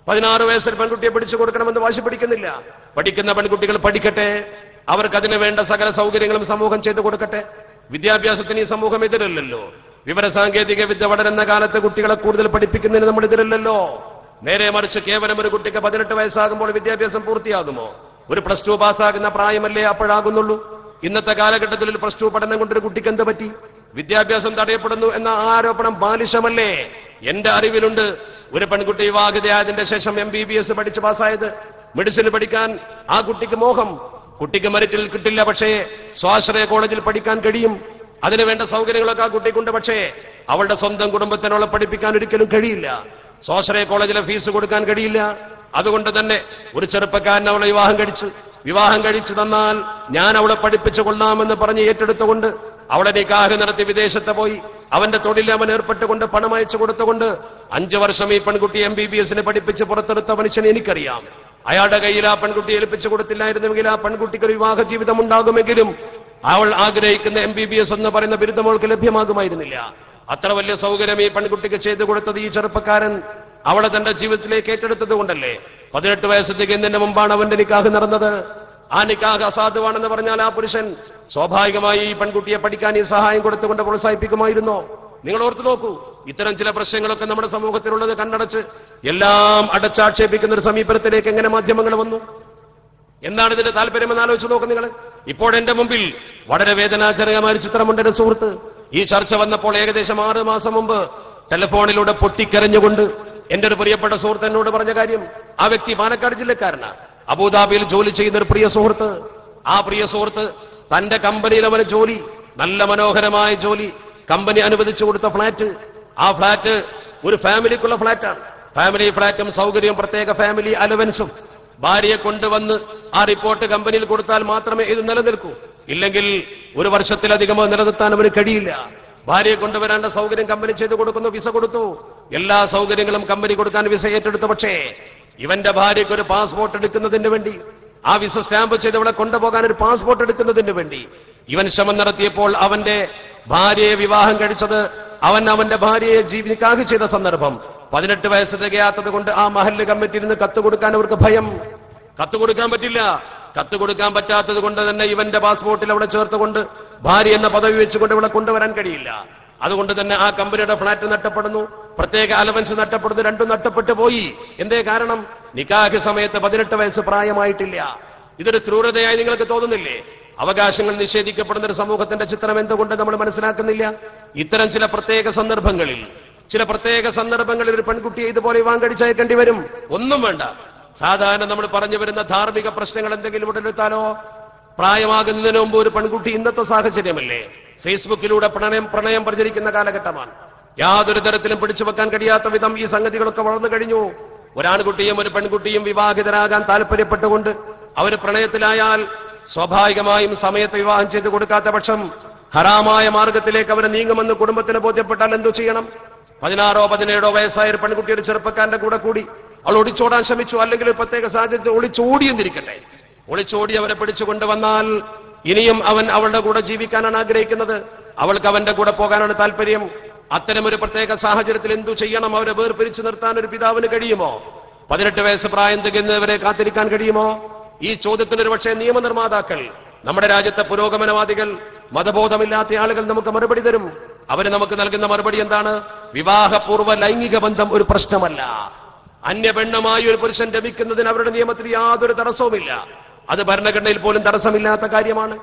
പതിനാറ് വയസ്സിൽ പെൺകുട്ടിയെ പിടിച്ചു കൊടുക്കണമെന്ന് വാശി പിടിക്കുന്നില്ല. പഠിക്കുന്ന പെൺകുട്ടികൾ പഠിക്കട്ടെ. അവർക്ക് അതിന് വേണ്ട സകല സൗകര്യങ്ങളും സമൂഹം ചെയ്തു കൊടുക്കട്ടെ. വിദ്യാഭ്യാസത്തിന് ഈ സമൂഹം എതിരല്ലല്ലോ. വിവരസാങ്കേതിക വിദ്യ വളരുന്ന കാലത്ത് കുട്ടികളെ കൂടുതൽ പഠിപ്പിക്കുന്നതിന് നമ്മൾ എതിരല്ലല്ലോ. നേരെ മറിച്ച് കേവലം ഒരു കുട്ടിക്ക് പതിനെട്ട് വയസ്സാകുമ്പോൾ വിദ്യാഭ്യാസം പൂർത്തിയാകുമോ? ഒരു പ്ലസ് ടു പാസ്സാകുന്ന പ്രായമല്ലേ അപ്പോഴാകുന്നുള്ളൂ. ഇന്നത്തെ കാലഘട്ടത്തിൽ ഒരു പ്ലസ് ടു പഠനം കൊണ്ടൊരു കുട്ടിക്ക് എന്ത് പറ്റി? വിദ്യാഭ്യാസം തടയപ്പെടുന്നു എന്ന ആരോപണം ബാലിശമല്ലേ? എന്റെ അറിവിലുണ്ട്. ഒരു പെൺകുട്ടി വിവാഹിതയായതിന്റെ ശേഷം എം ബി ബി എസ് പഠിച്ച് പാസ്സായത്. മെഡിസിൻ പഠിക്കാൻ ആ കുട്ടിക്ക് മോഹം. കുട്ടിക്ക് മെറിറ്റിൽ കിട്ടില്ല പക്ഷേ സ്വാശ്രയ കോളേജിൽ പഠിക്കാൻ കഴിയും. അതിന് വേണ്ട സൗകര്യങ്ങളൊക്കെ ആ കുട്ടിക്കുണ്ട് പക്ഷേ അവളുടെ സ്വന്തം കുടുംബത്തിനോളം പഠിപ്പിക്കാൻ ഒരിക്കലും കഴിയില്ല. സ്വാശ്രയ കോളേജിലെ ഫീസ് കൊടുക്കാൻ കഴിയില്ല. അതുകൊണ്ട് തന്നെ ഒരു ചെറുപ്പക്കാരൻ അവളെ വിവാഹം കഴിച്ചു വിവാഹം കഴിച്ചു തന്നാൽ ഞാൻ അവളെ പഠിപ്പിച്ചു കൊള്ളാമെന്ന് പറഞ്ഞ് ഏറ്റെടുത്തുകൊണ്ട് അവളെ നിക്കാഹ് നടത്തി വിദേശത്ത് പോയി. അവന്റെ തൊഴിൽ അവൻ ഏർപ്പെട്ടുകൊണ്ട് പണം അയച്ചു കൊടുത്തുകൊണ്ട് അഞ്ചു വർഷം ഈ പെൺകുട്ടി എം ബി ബി എസിനെ പഠിപ്പിച്ച് പുറത്തെടുത്ത മനുഷ്യനെ എനിക്കറിയാം. അയാളുടെ കയ്യിൽ ആ പെൺകുട്ടി ഏൽപ്പിച്ചു കൊടുത്തില്ലായിരുന്നുവെങ്കിൽ ആ പെൺകുട്ടിക്ക് ഒരു വിവാഹ ജീവിതം ഉണ്ടാകുമെങ്കിലും അവൾ ആഗ്രഹിക്കുന്ന എം ബി ബി എസ് എന്ന് പറയുന്ന ബിരുദം അവൾക്ക് ലഭ്യമാകുമായിരുന്നില്ല. അത്ര വലിയ സൗകര്യം ഈ പെൺകുട്ടിക്ക് ചെയ്തു കൊടുത്തത് ഈ ചെറുപ്പക്കാരൻ അവളെ തന്റെ ജീവിതത്തിലേക്ക് ഏറ്റെടുത്തത് കൊണ്ടല്ലേ? പതിനെട്ട് വയസ്സ് തികയുന്നതിന് മുമ്പാണ് അവന്റെ നിക്കാഹ് നടന്നത്. ആ നിക്കാഹ് അസാധുവാണെന്ന് പറഞ്ഞാൽ ആ പുരുഷൻ സ്വാഭാവികമായി ഈ പെൺകുട്ടിയെ പഠിക്കാൻ ഈ സഹായം കൊടുത്തുകൊണ്ട് പ്രോത്സാഹിപ്പിക്കുമായിരുന്നോ? നിങ്ങൾ ഓർത്തു നോക്കൂ. ഇത്തരം ചില പ്രശ്നങ്ങളൊക്കെ നമ്മുടെ സമൂഹത്തിലുള്ളത് കണ്ണടച്ച് എല്ലാം അടച്ചാക്ഷേപിക്കുന്ന ഒരു സമീപനത്തിലേക്ക് എങ്ങനെ മാധ്യമങ്ങൾ വന്നു? എന്താണ് ഇതിന്റെ താല്പര്യമെന്ന് ആലോചിച്ച് നോക്കും നിങ്ങൾ ഇപ്പോൾ എന്റെ മുമ്പിൽ വളരെ വേദനാജനകമായ ഒരു ചിത്രമുണ്ട് എന്റെ സുഹൃത്ത്. ഈ ചർച്ച വന്നപ്പോൾ ഏകദേശം ആറ് മാസം മുമ്പ് ടെലിഫോണിലൂടെ പൊട്ടിക്കരഞ്ഞുകൊണ്ട് എന്റെ ഒരു പ്രിയപ്പെട്ട സുഹൃത്ത് എന്നോട് പറഞ്ഞ കാര്യം ആ വ്യക്തി പാലക്കാട് ജില്ലക്കാരനാണ്. അബുദാബിയിൽ ജോലി ചെയ്യുന്ന ഒരു പ്രിയ സുഹൃത്ത്. ആ പ്രിയ സുഹൃത്ത് തന്റെ കമ്പനിയിലെ ജോലി നല്ല മനോഹരമായ ജോലി കമ്പനി അനുവദിച്ചു കൊടുത്ത ഫ്ളാറ്റ് ആ ഫ്ളാറ്റ് ഒരു ഫാമിലിക്കുള്ള ഫ്ളാറ്റാണ് ഫാമിലി ഫ്ളാറ്റും സൗകര്യവും പ്രത്യേക ഫാമിലി അലവൻസും. ഭാര്യയെ കൊണ്ടുവന്ന് ആ റിപ്പോർട്ട് കമ്പനിയിൽ കൊടുത്താൽ മാത്രമേ ഇത് നിലനിൽക്കൂ. ഇല്ലെങ്കിൽ ഒരു വർഷത്തിലധികമോ നിലനിർത്താൻ അവന് കഴിയില്ല. ഭാര്യയെ കൊണ്ടുവരേണ്ട സൗകര്യം കമ്പനി ചെയ്തു കൊടുക്കുന്നു വിസ കൊടുത്തു. എല്ലാ സൗകര്യങ്ങളും കമ്പനി കൊടുക്കാൻ വിസ ഏറ്റെടുത്തു. പക്ഷേ ഇവന്റെ ഭാര്യയ്ക്ക് ഒരു പാസ്പോർട്ട് എടുക്കുന്നതിന് വേണ്ടി ആ വിസ സ്റ്റാമ്പ് ചെയ്ത് ഇവിടെ കൊണ്ടുപോകാൻ ഒരു പാസ്പോർട്ട് എടുക്കുന്നതിന് വേണ്ടി ഇവൻ ശ്രമം നടത്തിയപ്പോൾ അവന്റെ ഭാര്യയെ വിവാഹം കഴിച്ചത് അവൻ അവന്റെ ഭാര്യയെ ജീവിക്കാഹ് ചെയ്ത സന്ദർഭം. പതിനെട്ട് വയസ്സ് തികയാത്തത് കൊണ്ട് ആ മഹല്ല് കമ്മിറ്റിയിൽ നിന്ന് കത്ത് കൊടുക്കാൻ അവർക്ക് ഭയം. കത്ത് കൊടുക്കാൻ പറ്റില്ല. കത്ത് കൊടുക്കാൻ പറ്റാത്തത് കൊണ്ട് തന്നെ ഇവന്റെ പാസ്പോർട്ടിൽ അവിടെ ചേർത്തുകൊണ്ട് ഭാര്യ എന്ന പദവി വെച്ചുകൊണ്ട് ഇവിടെ കൊണ്ടുവരാൻ കഴിയില്ല. അതുകൊണ്ട് തന്നെ ആ കമ്പനിയുടെ ഫ്ളാറ്റ് നഷ്ടപ്പെടുന്നു. പ്രത്യേക അലവൻസ് നഷ്ടപ്പെടുന്നു. രണ്ടും നഷ്ടപ്പെട്ടു പോയി. എന്തേ കാരണം? നിക്കാഹ് സമയത്ത് പതിനെട്ട് വയസ്സ് പ്രായമായിട്ടില്ല. ഇതൊരു ക്രൂരതയായി നിങ്ങൾക്ക് തോന്നുന്നില്ലേ? അവകാശങ്ങൾ നിഷേധിക്കപ്പെടുന്ന ഒരു സമൂഹത്തിന്റെ ചിത്രം എന്തുകൊണ്ട് നമ്മൾ മനസ്സിലാക്കുന്നില്ല? ഇത്തരം ചില പ്രത്യേക സന്ദർഭങ്ങളിൽ ചില പ്രത്യേക സന്ദർഭങ്ങളിൽ ഒരു പെൺകുട്ടിയെ ഇതുപോലെ വിവാഹം കഴിച്ചയക്കേണ്ടി വരും. ഒന്നും വേണ്ട. സാധാരണ നമ്മൾ പറഞ്ഞു വരുന്ന ധാർമ്മിക പ്രശ്നങ്ങൾ എന്തെങ്കിലും ഉടലെടുത്താലോ? പ്രായമാകുന്നതിന് മുമ്പ് ഒരു പെൺകുട്ടി ഇന്നത്തെ സാഹചര്യമല്ലേ? ഫേസ്ബുക്കിലൂടെ പ്രണയം പ്രണയം പ്രചരിക്കുന്ന കാലഘട്ടമാണ്. യാതൊരു തരത്തിലും പിടിച്ചു വെക്കാൻ കഴിയാത്ത വിധം ഈ സംഗതികളൊക്കെ വളർന്നു കഴിഞ്ഞു. ഒരാൺകുട്ടിയും ഒരു പെൺകുട്ടിയും വിവാഹിതരാകാൻ താല്പര്യപ്പെട്ടുകൊണ്ട് അവർ പ്രണയത്തിലായാൽ സ്വാഭാവികമായും സമയത്ത് വിവാഹം ചെയ്തു കൊടുക്കാത്ത പക്ഷം ഹറാമായ മാർഗത്തിലേക്ക് അവരെ നീങ്ങുമെന്ന് കുടുംബത്തിന് ബോധ്യപ്പെട്ടാൽ എന്തു ചെയ്യണം? പതിനാറോ പതിനേഴോ വയസ്സായ ഒരു പെൺകുട്ടി ഒരു ചെറുപ്പക്കാരന്റെ കൂടെ കൂടി അവൾ ഒളിച്ചോടാൻ ശ്രമിച്ചു. അല്ലെങ്കിൽ ഒരു പ്രത്യേക സാഹചര്യത്തിൽ ഒളിച്ചോടിയെന്നിരിക്കട്ടെ. ഒളിച്ചോടി അവരെ പിടിച്ചു കൊണ്ടുവന്നാൽ ഇനിയും അവൻ അവളുടെ കൂടെ ജീവിക്കാനാണ് ആഗ്രഹിക്കുന്നത്. അവൾക്ക് അവന്റെ കൂടെ പോകാനാണ് താല്പര്യം അത്തരമൊരു പ്രത്യേക സാഹചര്യത്തിൽ എന്തു ചെയ്യണം? അവരെ വേർപിരിച്ചു നിർത്താൻ ഒരു പിതാവിന് കഴിയുമോ? പതിനെട്ട് വയസ്സ് പ്രായം തികയുന്നവരെ കാത്തിരിക്കാൻ കഴിയുമോ? ഈ ചോദ്യത്തിന് ഒരു പക്ഷേ നിയമനിർമ്മാതാക്കൾ നമ്മുടെ രാജ്യത്തെ പുരോഗമനവാദികൾ മതബോധമില്ലാത്ത ആളുകൾ നമുക്ക് മറുപടി തരും. അവർ നമുക്ക് നൽകുന്ന മറുപടി എന്താണ്? വിവാഹപൂർവ ലൈംഗിക ബന്ധം ഒരു പ്രശ്നമല്ല. അന്യ പെണ്ണുമായി ഒരു പുരുഷൻ രമിക്കുന്നതിന് അവരുടെ നിയമത്തിൽ യാതൊരു തടസ്സവുമില്ല. അത് ഭരണഘടനയിൽ പോലും തടസ്സമില്ലാത്ത കാര്യമാണ്.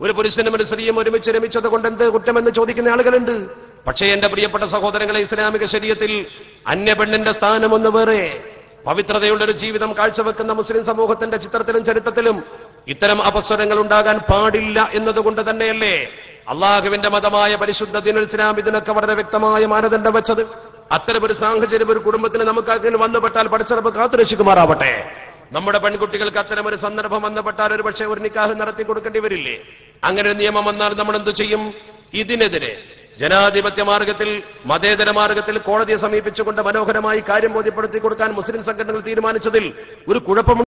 ഒരു പുരുഷനും ഒരു സ്ത്രീയും ഒരുമിച്ച് രമിച്ചത് കൊണ്ട് എന്ത് കുറ്റമെന്ന് ചോദിക്കുന്ന ആളുകളുണ്ട്. പക്ഷേ എന്റെ പ്രിയപ്പെട്ട സഹോദരങ്ങളെ ഇസ്ലാമിക ശരീരത്തിൽ അന്യ പെണ്ണിന്റെ സ്ഥാനമൊന്ന് വേറെ. പവിത്രതയുള്ള ഒരു ജീവിതം കാഴ്ചവെക്കുന്ന മുസ്ലിം സമൂഹത്തിന്റെ ചിത്രത്തിലും ചരിത്രത്തിലും ഇത്തരം അപസ്വരങ്ങൾ ഉണ്ടാകാൻ പാടില്ല എന്നതുകൊണ്ട് തന്നെയല്ലേ അള്ളാഹുവിന്റെ മതമായ പരിശുദ്ധ ദിനുൽ ഇസ്ലാം ഇതിനൊക്കെ വളരെ വ്യക്തമായ മാനദണ്ഡം വെച്ചത്. അത്തരമൊരു സാഹചര്യം ഒരു കുടുംബത്തിന് നമുക്ക് അതിന് വന്നുപെട്ടാൽ പഠിച്ചറപ്പ് കാത്തുരക്ഷിക്കുമാറാവട്ടെ. നമ്മുടെ പെൺകുട്ടികൾക്ക് അത്തരമൊരു സന്ദർഭം വന്നപ്പെട്ടാൽ ഒരു പക്ഷേ ഒരു നിക്കാഹ് നടത്തി കൊടുക്കേണ്ടി വരില്ലേ? അങ്ങനെ ഒരു നിയമം വന്നാൽ നമ്മൾ എന്തു ചെയ്യും? ഇതിനെതിരെ ജനാധിപത്യ മാർഗത്തിൽ മതേതര മാർഗത്തിൽ കോടതിയെ സമീപിച്ചുകൊണ്ട് മനോഹരമായി കാര്യം ബോധ്യപ്പെടുത്തി കൊടുക്കാൻ മുസ്ലിം സംഘടനകൾ തീരുമാനിച്ചതിൽ ഒരു കുഴപ്പമുണ്ടെന്ന്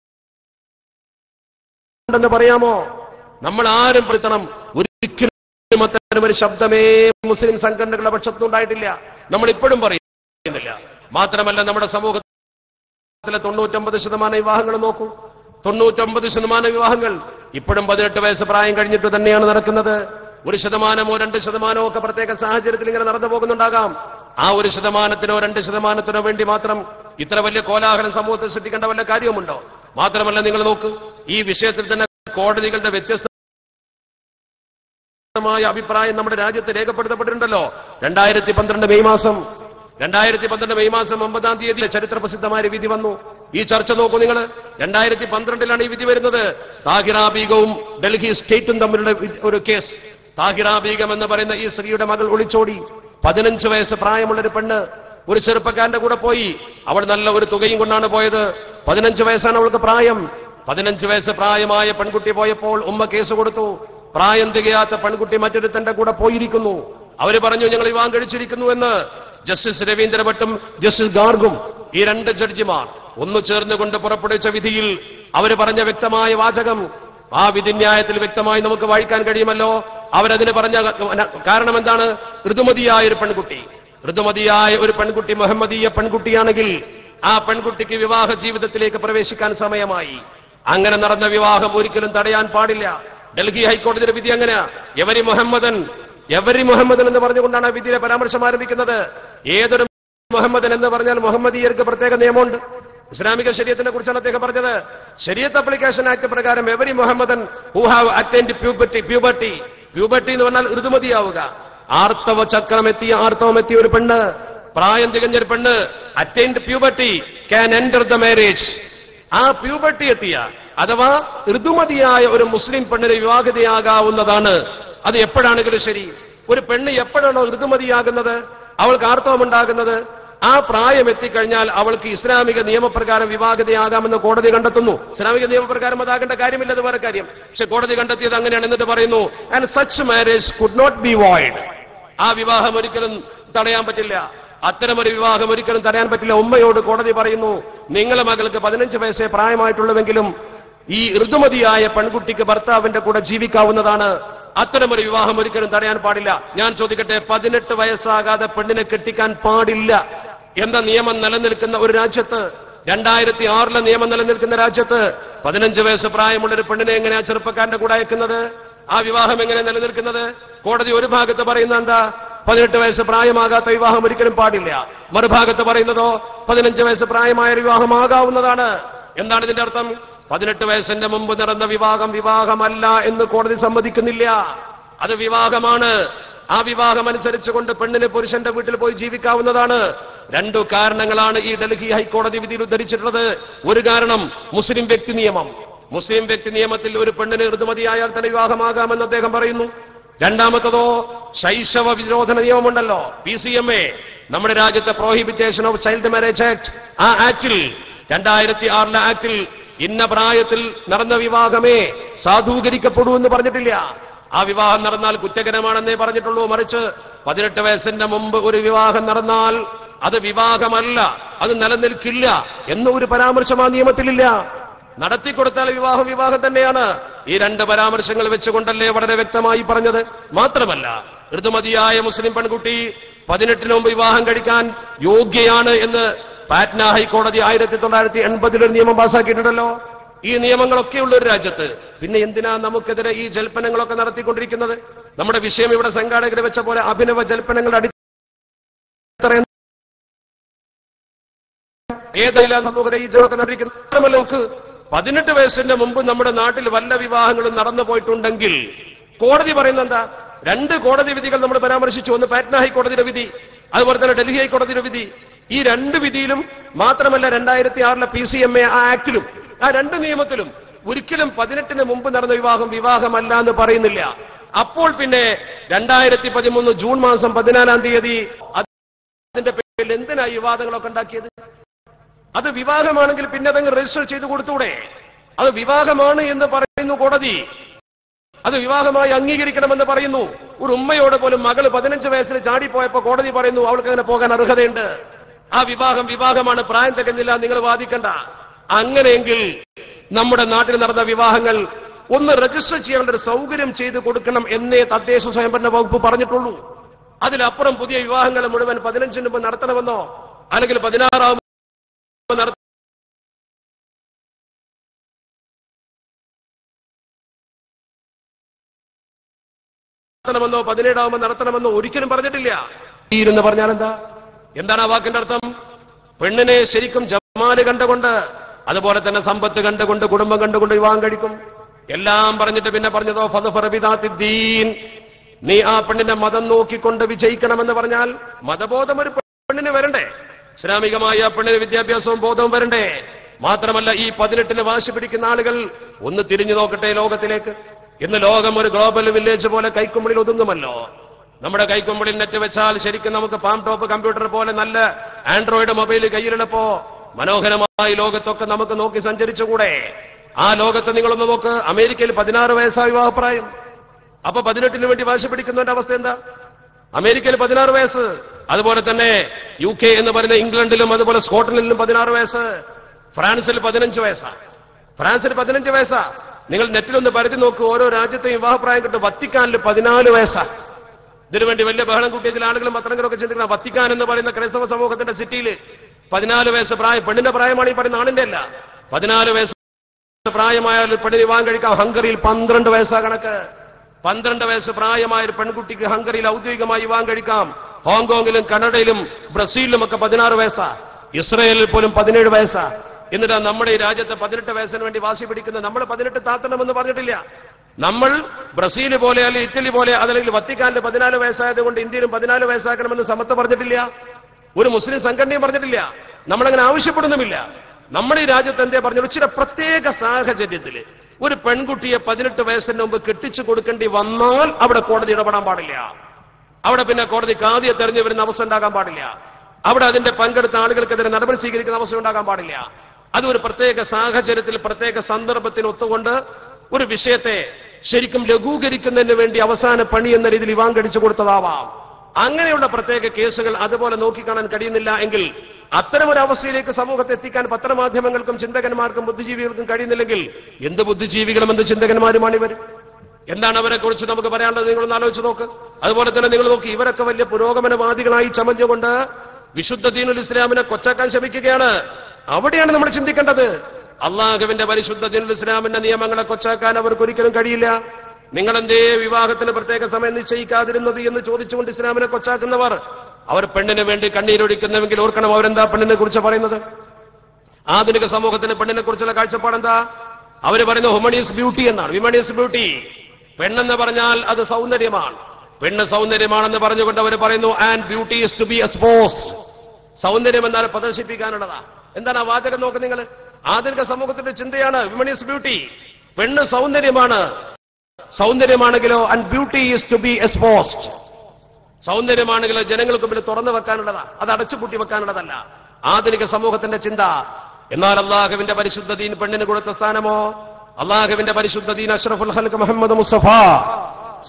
പറയാമോ? നമ്മൾ ആരും പെടുത്തണം ഒരിക്കലും ഒരു ശബ്ദമേ മുസ്ലിം സംഘടനകളുടെ പക്ഷത്തുനിന്നുണ്ടായിട്ടില്ല നമ്മൾ ഇപ്പോഴും പറയുന്നില്ല. മാത്രമല്ല നമ്മുടെ സമൂഹത്തിലെ തൊണ്ണൂറ്റൊമ്പത് ശതമാനം വിവാഹങ്ങൾ നോക്കൂ. തൊണ്ണൂറ്റൊമ്പത് ശതമാനം വിവാഹങ്ങൾ ഇപ്പോഴും പതിനെട്ട് വയസ്സ് പ്രായം കഴിഞ്ഞിട്ട് തന്നെയാണ് നടക്കുന്നത്. ഒരു ശതമാനമോ രണ്ട് ശതമാനമോ ഒക്കെ പ്രത്യേക സാഹചര്യത്തിൽ ഇങ്ങനെ നടന്നു പോകുന്നുണ്ടാകാം. ആ ഒരു ശതമാനത്തിനോ രണ്ട് ശതമാനത്തിനോ വേണ്ടി മാത്രം ഇത്ര വലിയ കോലാഹലം സമൂഹത്തിൽ സൃഷ്ടിക്കേണ്ട വല്ല കാര്യവുമുണ്ടോ? മാത്രമല്ല നിങ്ങൾ നോക്ക് ഈ വിഷയത്തിൽ തന്നെ കോടതികളുടെ വ്യത്യസ്തമായ അഭിപ്രായം നമ്മുടെ രാജ്യത്ത് രേഖപ്പെടുത്തപ്പെട്ടിട്ടുണ്ടല്ലോ. രണ്ടായിരത്തി പന്ത്രണ്ട് മെയ് മാസം രണ്ടായിരത്തി പന്ത്രണ്ട് മെയ് മാസം ഒമ്പതാം തീയതി ചരിത്ര പ്രസിദ്ധമായ വിധി വന്നു. ഈ ചർച്ച നോക്കൂ നിങ്ങൾ രണ്ടായിരത്തി പന്ത്രണ്ടിലാണ് ഈ വിധി വരുന്നത്. താഹിറാബീഗവും ഡൽഹി സ്റ്റേറ്റും തമ്മിലുള്ള ഒരു കേസ്. താഹിറ ബീഗം എന്ന് പറയുന്ന ഈ സ്ത്രീയുടെ മകൾ ഒളിച്ചോടി. പതിനഞ്ച് വയസ്സ് പ്രായമുള്ള ഒരു പെണ്ണ് ഒരു ചെറുപ്പക്കാരന്റെ കൂടെ പോയി. അവൾ നല്ല ഒരു തുകയും കൊണ്ടാണ് പോയത്. പതിനഞ്ച് വയസ്സാണ് അവൾക്ക് പ്രായം. പതിനഞ്ച് വയസ്സ് പ്രായമായ പെൺകുട്ടി പോയപ്പോൾ ഉമ്മ കേസ് കൊടുത്തു. പ്രായം തികയാത്ത പെൺകുട്ടി മറ്റൊരുത്തന്റെ കൂടെ പോയിരിക്കുന്നു. അവർ പറഞ്ഞു ഞങ്ങൾ വിവാഹം കഴിച്ചിരിക്കുന്നു എന്ന്. ജസ്റ്റിസ് രവീന്ദ്ര ഭട്ടും ജസ്റ്റിസ് ഗാർഗും ഈ രണ്ട് ജഡ്ജിമാർ ഒന്നു ചേർന്നുകൊണ്ട് പുറപ്പെടുവിച്ച വിധിയിൽ അവർ പറഞ്ഞ വ്യക്തമായ വാചകം. ആ വിധിന്യായത്തിൽ വ്യക്തമായി നമുക്ക് വായിക്കാൻ കഴിയുമല്ലോ. അവരതിന് പറഞ്ഞ കാരണം എന്താണ്? ഋതുമതിയായ ഒരു പെൺകുട്ടി. ഋതുമതിയായ ഒരു പെൺകുട്ടി മുഹമ്മദീയ പെൺകുട്ടിയാണെങ്കിൽ ആ പെൺകുട്ടിക്ക് വിവാഹ ജീവിതത്തിലേക്ക് പ്രവേശിക്കാൻ സമയമായി. അങ്ങനെ നടന്ന വിവാഹം ഒരിക്കലും തടയാൻ പാടില്ല. ഡൽഹി ഹൈക്കോടതിയുടെ വിധി അങ്ങനെയാ എവരി മുഹമ്മദൻ എവരി മുഹമ്മദൻ എന്ന് പറഞ്ഞുകൊണ്ടാണ് ആ വിധിയിലെ പരാമർശം ആരംഭിക്കുന്നത്. ഏതൊരു മുഹമ്മദൻ എന്ന് പറഞ്ഞാൽ മുഹമ്മദീയർക്ക് പ്രത്യേക നിയമമുണ്ട്. ഇസ്ലാമിക ശരീരത്തിനെ കുറിച്ചാണ് അദ്ദേഹം പറഞ്ഞത്. ശരീരത്ത് അപ്ലിക്കേഷൻ ആക്ട് പ്രകാരം every Muhammadan who have attend puberty puberty puberty എന്ന് പറഞ്ഞാൽ ഋതുമതിയാവുക ആർത്തവ ചക്രമെത്തിയ ആർത്തവമെത്തിയ ഒരു പെണ്ണ് പ്രായം തികഞ്ഞൊരു പെണ്ണ് attained puberty can enter the marriage ആ പ്യൂബർട്ടി എത്തിയ അഥവാ ഋതുമതിയായ ഒരു മുസ്ലിം പെണ്ണിന് വിവാഹിതയാകാവുന്നതാണ്. അത് എപ്പോഴാണെങ്കിലും ശരി. ഒരു പെണ്ണ് എപ്പോഴാണോ ഋതുമതിയാകുന്നത് അവൾക്ക് ആർത്തവമുണ്ടാകുന്നത്? ആ പ്രായം എത്തിക്കഴിഞ്ഞാൽ അവൾക്ക് ഇസ്ലാമിക നിയമപ്രകാരം വിവാഹിതയാകാമെന്ന് കോടതി കണ്ടെത്തുന്നു. ഇസ്ലാമിക നിയമപ്രകാരം അതാകേണ്ട കാര്യമില്ല അത് വേറെ കാര്യം. പക്ഷെ കോടതി കണ്ടെത്തിയത് അങ്ങനെയാണ്. എന്നിട്ട് പറയുന്നു and such marriage could not be void ആ വിവാഹം ഒരിക്കലും തടയാൻ പറ്റില്ല. അത്തരമൊരു വിവാഹം ഒരിക്കലും തടയാൻ പറ്റില്ല. ഉമ്മയോട് കോടതി പറയുന്നു നിങ്ങളെ മകൾക്ക് പതിനഞ്ച് വയസ്സേ പ്രായമായിട്ടുള്ളവെങ്കിലും ഈ ഋതുമതിയായ പെൺകുട്ടിക്ക് ഭർത്താവിന്റെ കൂടെ ജീവിക്കാവുന്നതാണ്. അത്തരമൊരു വിവാഹം ഒരിക്കലും തടയാൻ പാടില്ല. ഞാൻ ചോദിക്കട്ടെ പതിനെട്ട് വയസ്സാകാതെ പെണ്ണിനെ കെട്ടിക്കാൻ പാടില്ല. എന്ന നിയമം നിലനിൽക്കുന്ന ഒരു രാജ്യത്ത് രണ്ടായിരത്തി ആറിലെ നിയമം നിലനിൽക്കുന്ന രാജ്യത്ത് പതിനഞ്ച് വയസ്സ് പ്രായമുള്ള ഒരു പെണ്ണിനെ എങ്ങനെയാ ചെറുപ്പക്കാരന്റെ കൂടെ അയക്കുന്നത്? ആ വിവാഹം എങ്ങനെ നിലനിൽക്കുന്നത്? കോടതി ഒരു ഭാഗത്ത് പറയുന്ന എന്താ? പതിനെട്ട് വയസ്സ് പ്രായമാകാത്ത വിവാഹം ഒരിക്കലും പാടില്ല. മറുഭാഗത്ത് പറയുന്നതോ പതിനഞ്ച് വയസ്സ് പ്രായമായ വിവാഹമാകാവുന്നതാണ്. എന്താണ് ഇതിന്റെ അർത്ഥം? പതിനെട്ട് വയസ്സിന്റെ മുമ്പ് നടന്ന വിവാഹം വിവാഹമല്ല എന്ന് കോടതി സമ്മതിക്കുന്നില്ല. അത് വിവാഹമാണ്. ആ വിവാഹം അനുസരിച്ചുകൊണ്ട് പെണ്ണിന് പുരുഷന്റെ വീട്ടിൽ പോയി ജീവിക്കാവുന്നതാണ്. രണ്ടു കാരണങ്ങളാണ് ഈ ഡൽഹി ഹൈക്കോടതി വിധിയിൽ ഉദ്ധരിച്ചിട്ടുള്ളത്. ഒരു കാരണം മുസ്ലിം വ്യക്തി നിയമം. മുസ്ലിം വ്യക്തി നിയമത്തിൽ ഒരു പെണ്ണിന് ഋതുമതിയായാൽ തന്നെ വിവാഹമാകാമെന്ന് അദ്ദേഹം പറയുന്നു. രണ്ടാമത്തതോ ശൈശവ വിരോധന നിയമമുണ്ടല്ലോ. പി സി എം എ നമ്മുടെ രാജ്യത്തെ prohibition of child marriage act ആ ആക്ടിൽ രണ്ടായിരത്തി ആറിലെ ആക്ടിൽ ഇന്ന പ്രായത്തിൽ നടന്ന വിവാഹമേ സാധൂകരിക്കപ്പെടൂ എന്ന് പറഞ്ഞിട്ടില്ല. ആ വിവാഹം നടന്നാൽ കുറ്റകരമാണെന്നേ പറഞ്ഞിട്ടുള്ളൂ. മറിച്ച് പതിനെട്ട് വയസ്സിന്റെ മുമ്പ് ഒരു വിവാഹം നടന്നാൽ അത് വിവാഹമല്ല അത് നിലനിൽക്കില്ല എന്ന ഒരു പരാമർശം ആ നിയമത്തിലില്ല. നടത്തിക്കൊടുത്താൽ വിവാഹം വിവാഹം തന്നെയാണ്. ഈ രണ്ട് പരാമർശങ്ങൾ വെച്ചുകൊണ്ടല്ലേ വളരെ വ്യക്തമായി പറഞ്ഞത്. മാത്രമല്ല ഋതുമതിയായ മുസ്ലിം പെൺകുട്ടി പതിനെട്ടിന് മുമ്പ് വിവാഹം കഴിക്കാൻ യോഗ്യയാണ് എന്ന് പാറ്റ്ന ഹൈക്കോടതി ആയിരത്തി തൊള്ളായിരത്തി എൺപതിലൊരു നിയമം പാസാക്കിയിട്ടുണ്ടല്ലോ. ഈ നിയമങ്ങളൊക്കെ ഉള്ള ഒരു രാജ്യത്ത് പിന്നെ എന്തിനാ നമുക്കെതിരെ ഈ ജൽപ്പനങ്ങളൊക്കെ നടത്തിക്കൊണ്ടിരിക്കുന്നത്? നമ്മുടെ വിഷയം ഇവിടെ സംഘാടകർ വെച്ച പോലെ അഭിനവ ജൽപ്പനങ്ങളുടെ അടിത്തറ ഏതെല്ലാം സമൂഹം ഈ ജനമൊക്കെ നമുക്ക് പതിനെട്ട് വയസ്സിന്റെ മുമ്പ് നമ്മുടെ നാട്ടിൽ വല്ല വിവാഹങ്ങളും നടന്നു പോയിട്ടുണ്ടെങ്കിൽ കോടതി പറയുന്ന എന്താ? രണ്ട് കോടതി വിധികൾ നമ്മൾ പരാമർശിച്ചു. ഒന്ന് പാറ്റ്ന ഹൈക്കോടതിയുടെ വിധി അതുപോലെ തന്നെ ഡൽഹി ഹൈക്കോടതിയുടെ വിധി. ഈ രണ്ട് വിധിയിലും മാത്രമല്ല രണ്ടായിരത്തി ആറിലെ പി സി എം എ ആ ആക്ടിലും ആ രണ്ട് നിയമത്തിലും ഒരിക്കലും പതിനെട്ടിന് മുമ്പ് നടന്ന വിവാഹം വിവാഹമല്ല എന്ന് പറയുന്നില്ല. അപ്പോൾ പിന്നെ രണ്ടായിരത്തി പതിമൂന്ന് ജൂൺ മാസം പതിനാലാം തീയതി അതിന്റെ പേരിൽ എന്തിനാ വിവാദങ്ങളൊക്കെ ഉണ്ടാക്കിയത്? അത് വിവാഹമാണെങ്കിൽ പിന്നെ അതങ്ങ് രജിസ്റ്റർ ചെയ്തു കൊടുത്തൂടെ? അത് വിവാഹമാണ് എന്ന് പറയുന്നു കോടതി. അത് വിവാഹമായി അംഗീകരിക്കണമെന്ന് പറയുന്നു. ഒരു ഉമ്മയോട് പോലും മകൾ പതിനഞ്ച് വയസ്സിൽ ചാടിപ്പോയപ്പോ കോടതി പറയുന്നു അവൾക്ക് അങ്ങനെ പോകാൻ അർഹതയുണ്ട്. ആ വിവാഹം വിവാഹമാണ് പ്രായം തികഞ്ഞില്ല നിങ്ങൾ വാദിക്കണ്ട. അങ്ങനെയെങ്കിൽ നമ്മുടെ നാട്ടിൽ നടന്ന വിവാഹങ്ങൾ ഒന്ന് രജിസ്റ്റർ ചെയ്യേണ്ട ഒരു സൗകര്യം ചെയ്തു കൊടുക്കണം എന്നേ തദ്ദേശ സ്വയംഭരണ വകുപ്പ് പറഞ്ഞിട്ടുള്ളൂ. അതിലപ്പുറം പുതിയ വിവാഹങ്ങൾ മുഴുവൻ പതിനഞ്ചിന് മുമ്പ് നടത്തണമെന്നോ അല്ലെങ്കിൽ പതിനാറാം നട നടത്തണമെന്നോ പതിനേഴാവുമ്പോ നടത്തണമെന്നോ ഒരിക്കലും പറഞ്ഞിട്ടില്ല. ഇരുന്ന് പറഞ്ഞാൽ എന്താ എന്താണ് ആ വാക്കിന്റെ അർത്ഥം? പെണ്ണിനെ ശരിക്കും ജമാൽ കണ്ടുകൊണ്ട് അതുപോലെ തന്നെ സമ്പത്ത് കണ്ടുകൊണ്ട് കുടുംബം കണ്ടുകൊണ്ട് വിവാഹം കഴിക്കും. എല്ലാം പറഞ്ഞിട്ട് പിന്നെ പറഞ്ഞതോ ഫതുഫറബിദാത്തിദ്ദീൻ നീ ആ പെണ്ണിന്റെ മതം നോക്കിക്കൊണ്ട് വിജയിക്കണമെന്ന് പറഞ്ഞാൽ മതബോധം ഒരു പെണ്ണിന് വരണ്ടേ? ഇസ്ലാമികമായ പെണ്ണിന് വിദ്യാഭ്യാസവും ബോധവും വരണ്ടേ? മാത്രമല്ല ഈ പതിനെട്ടിന് വാശി പിടിക്കുന്ന ആളുകൾ ഒന്ന് തിരിഞ്ഞു നോക്കട്ടെ ലോകത്തിലേക്ക്. ഇന്ന് ലോകം ഒരു ഗ്ലോബൽ വില്ലേജ് പോലെ കൈക്കുമ്പിളിൽ ഒതുങ്ങുമല്ലോ. നമ്മുടെ കൈക്കുമ്പിളിൽ നെറ്റ് വെച്ചാൽ ശരിക്കും നമുക്ക് പാം ടോപ്പ് കമ്പ്യൂട്ടർ പോലെ നല്ല ആൻഡ്രോയിഡ് മൊബൈൽ കയ്യിലുള്ളപ്പോ മനോഹരമായ ലോകത്തൊക്കെ നമുക്ക് നോക്കി സഞ്ചരിച്ചുകൂടെ? ആ ലോകത്ത് നിങ്ങളൊന്ന് നോക്ക്. അമേരിക്കയിൽ പതിനാറ് വയസ്സായ വിവാഹപ്രായം അപ്പൊ പതിനെട്ടിന് വേണ്ടി വാശി പിടിക്കുന്നവന്റെ അവസ്ഥ എന്താ? അമേരിക്കയിൽ പതിനാറ് വയസ്സ്. അതുപോലെ തന്നെ യു കെ എന്ന് പറയുന്ന ഇംഗ്ലണ്ടിലും അതുപോലെ സ്കോട്ട്ലൻഡിലും പതിനാറ് വയസ്സ്. ഫ്രാൻസിൽ പതിനഞ്ച് വയസ്സാ. ഫ്രാൻസിൽ പതിനഞ്ച് വയസ്സാ. നിങ്ങൾ നെറ്റിലൊന്ന് പരതി നോക്കൂ. ഓരോ രാജ്യത്തെയും വിവാഹപ്രായം കിട്ടും. വത്തിക്കാനിൽ പതിനാല് വയസ്സാ. ഇതിനുവേണ്ടി വലിയ ബഹളം കൂട്ടിയ ചില ആളുകളും പത്രങ്ങളൊക്കെ ചിന്തിക്കണം. വത്തിക്കാൻ എന്ന് പറയുന്ന ക്രൈസ്തവ സമൂഹത്തിന്റെ സിറ്റിയിൽ പതിനാല് വയസ്സ് പ്രായം പെണ്ണിന്റെ പ്രായമാണ് ഈ പറയുന്ന ആണിന്റെ അല്ല. പതിനാല് വയസ്സ് പ്രായമായ ഒരു പെണ്ണിന് വിവാഹം കഴിക്കാം. ഹംഗറിയിൽ പന്ത്രണ്ട് വയസ്സാ കണക്ക്. പന്ത്രണ്ട് വയസ്സ് പ്രായമായ ഒരു പെൺകുട്ടിക്ക് ഹംഗറിയിൽ ഔദ്യോഗികമായി വിവാഹം കഴിക്കാം. ഹോങ്കോങ്ങിലും കനഡയിലും ബ്രസീലിലും ഒക്കെ പതിനാറ് വയസ്സാ. ഇസ്രയേലിൽ പോലും പതിനേഴ് വയസ്സാ. എന്നിട്ട് നമ്മുടെ ഈ രാജ്യത്തെ പതിനെട്ട് വയസ്സിന് വേണ്ടി വാശി പിടിക്കുന്നത് നമ്മൾ പതിനെട്ട് താത്തണമെന്ന് പറഞ്ഞിട്ടില്ല. നമ്മൾ ബ്രസീൽ പോലെ അല്ലെങ്കിൽ ഇറ്റലി പോലെ അതല്ലെങ്കിൽ വത്തിക്കാനിൽ പതിനാല് വയസ്സായതുകൊണ്ട് ഇന്ത്യയിലും പതിനാല് വയസ്സാക്കണമെന്ന് സമത്ത് പറഞ്ഞിട്ടില്ല. ഒരു മുസ്ലിം സംഘടനയും പറഞ്ഞിട്ടില്ല. നമ്മളങ്ങനെ ആവശ്യപ്പെടുന്നുമില്ല. നമ്മുടെ ഈ രാജ്യത്ത് എന്തേ പറഞ്ഞു ചില പ്രത്യേക സാഹചര്യത്തിൽ ഒരു പെൺകുട്ടിയെ പതിനെട്ട് വയസ്സിന് മുമ്പ് കെട്ടിച്ചു കൊടുക്കേണ്ടി വന്നാൽ അവിടെ കോടതി ഇടപെടാൻ പാടില്ല. അവിടെ പിന്നെ കോടതി കാതിയെ തെരഞ്ഞു വരുന്ന അവസ്ഥ ഉണ്ടാകാൻ പാടില്ല. അവിടെ അതിന്റെ പങ്കെടുത്ത ആളുകൾക്കെതിരെ നടപടി സ്വീകരിക്കുന്ന അവസ്ഥ ഉണ്ടാകാൻ പാടില്ല. അത് ഒരു പ്രത്യേക സാഹചര്യത്തിൽ പ്രത്യേക സന്ദർഭത്തിന് ഒത്തുകൊണ്ട് ഒരു വിഷയത്തെ ശരിക്കും ലഘൂകരിക്കുന്നതിന് വേണ്ടി അവസാന പണി എന്ന രീതിയിൽ ഇവാൻ കടിച്ചു കൊടുത്തതാവാം. അങ്ങനെയുള്ള പ്രത്യേക കേസുകൾ അതുപോലെ നോക്കിക്കാണാൻ കഴിയുന്നില്ല എങ്കിൽ അത്തരമൊരു അവസ്ഥയിലേക്ക് സമൂഹത്തെ എത്തിക്കാൻ പത്രമാധ്യമങ്ങൾക്കും ചിന്തകന്മാർക്കും ബുദ്ധിജീവികൾക്കും കഴിയുന്നില്ലെങ്കിൽ എന്ത് ബുദ്ധിജീവികളും എന്ത് ചിന്തകന്മാരുമാണ് ഇവർ എന്താണ് അവരെ കുറിച്ച് നമുക്ക് പറയാനുള്ളത്? നിങ്ങളൊന്ന് ആലോചിച്ച് നോക്ക്. അതുപോലെ തന്നെ നിങ്ങൾ നോക്കി ഇവരൊക്കെ വലിയ പുരോഗമനവാദികളായി ചമഞ്ഞുകൊണ്ട് വിശുദ്ധ ദീനുൽ ഇസ്ലാമിനെ കൊച്ചാക്കാൻ ശ്രമിക്കുകയാണ്. അവിടെയാണ് നമ്മൾ ചിന്തിക്കേണ്ടത്. അള്ളാഹുവിന്റെ പരിശുദ്ധ ദീനുൽ ഇസ്ലാമിന്റെ നിയമങ്ങളെ കൊച്ചാക്കാൻ അവർക്ക് ഒരിക്കലും കഴിയില്ല. നിങ്ങൾ എന്തേ വിവാഹത്തിന് പ്രത്യേക സമയം നിശ്ചയിക്കാതിരുന്നത് എന്ന് ചോദിച്ചുകൊണ്ട് ഇസ്ലാമിനെ കൊച്ചാക്കുന്നവർ? അവർ പെണ്ണിന് വേണ്ടി കണ്ണീരൊഴിക്കുന്നുവെങ്കിൽ ഓർക്കണം അവരെന്താ പെണ്ണിനെ കുറിച്ച് പറയുന്നത്? ആധുനിക സമൂഹത്തിന് പെണ്ണിനെ കുറിച്ചുള്ള കാഴ്ചപ്പാടെന്താ അവർ പറയുന്നത് ഹ്യൂമണീസ് ബ്യൂട്ടി എന്നാണ്. ഹ്യൂമണീസ് ബ്യൂട്ടി പെണ്ണെന്ന് പറഞ്ഞാൽ അത് സൗന്ദര്യമാണ്. പെണ്ണ് സൗന്ദര്യമാണെന്ന് പറഞ്ഞുകൊണ്ട് അവർ പറയുന്നു and beauty is to be expose സൗന്ദര്യം എന്നാൽ പ്രദർശിപ്പിക്കാനുള്ളതാ. എന്താണ് ആ വാചകം നോക്ക് നിങ്ങൾ? ആധുനിക സമൂഹത്തിന്റെ ചിന്തയാണ് വിമണീസ് ബ്യൂട്ടി പെണ്ണ് സൗന്ദര്യമാണ്. സൗന്ദര്യമാണെങ്കിലോ and beauty is to be exposed സൗന്ദര്യമാണെങ്കിലോ ജനങ്ങൾക്ക് മുമ്പിൽ തുറന്നു വെക്കാനുള്ളതാ. അത് അടച്ചുപൂട്ടി വെക്കാനുള്ളതല്ല. ആധുനിക സമൂഹത്തിന്റെ ചിന്ത. എന്നാൽ അള്ളാഹുവിന്റെ പരിശുദ്ധ ദീൻ പെണ്ണിന് കൊടുത്ത സ്ഥാനമോ? അള്ളാഹുവിന്റെ പരിശുദ്ധ ദീൻ അഷ്റഫുൽ ഹൽക്ക് മുഹമ്മദ് മുസ്തഫ.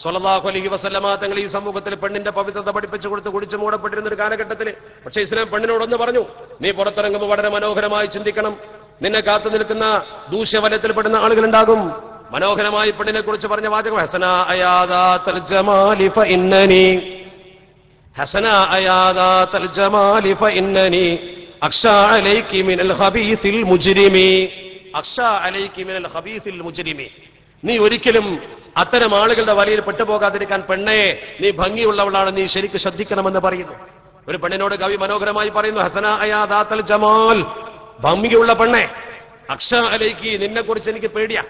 സൊലല്ലാഹു അലൈഹി വസല്ലമ തങ്ങൾ ഈ സമൂഹത്തിൽ പെണ്ണിന്റെ പവിത്രത പഠിപ്പിച്ചു കൊടുത്ത് കുടിച്ചു മൂടപ്പെട്ടിരുന്ന ഒരു കാലഘട്ടത്തിൽ പക്ഷേ ഇസ്ലാം പെണ്ണിനോടൊന്ന് പറഞ്ഞു നീ പുറത്തിറങ്ങുമ്പോൾ വളരെ മനോഹരമായി ചിന്തിക്കണം. നിന്നെ കാത്തു നിൽക്കുന്ന ദൂഷ്യവലയത്തിൽപ്പെടുന്ന ആളുകളുണ്ടാകും. മനോഹരമായി പെണ്ണിനെ കുറിച്ച് പറഞ്ഞ വാചകം ഹസന ഫഇന്നനി ഹസന ഫഇന്നനി അക്ഷാ അലൈക്കി മിനൽ ഹബീസിൽ മുജ്രിമി. അക്ഷ അലൈക്കി മിനൽ ഹബീസിൽ മുജ്രിമി. നീ ഒരിക്കലും അത്തരം ആളുകളുടെ വലയിൽ പെട്ടുപോകാതിരിക്കാൻ പെണ്ണെ നീ ഭംഗിയുള്ളവളാണ് നീ ശരിക്ക് ശ്രദ്ധിക്കണമെന്ന് പറയുന്നു. ഒരു പെണ്ണിനോട് കവി മനോഹരമായി പറയുന്നു ഹസന അയാദാത്തൽ ജമാൽ ഭംഗിയുള്ള പെണ്ണെ. അക്ഷ അലൈക്ക് നിന്നെ കുറിച്ച് എനിക്ക് പേടിയാ.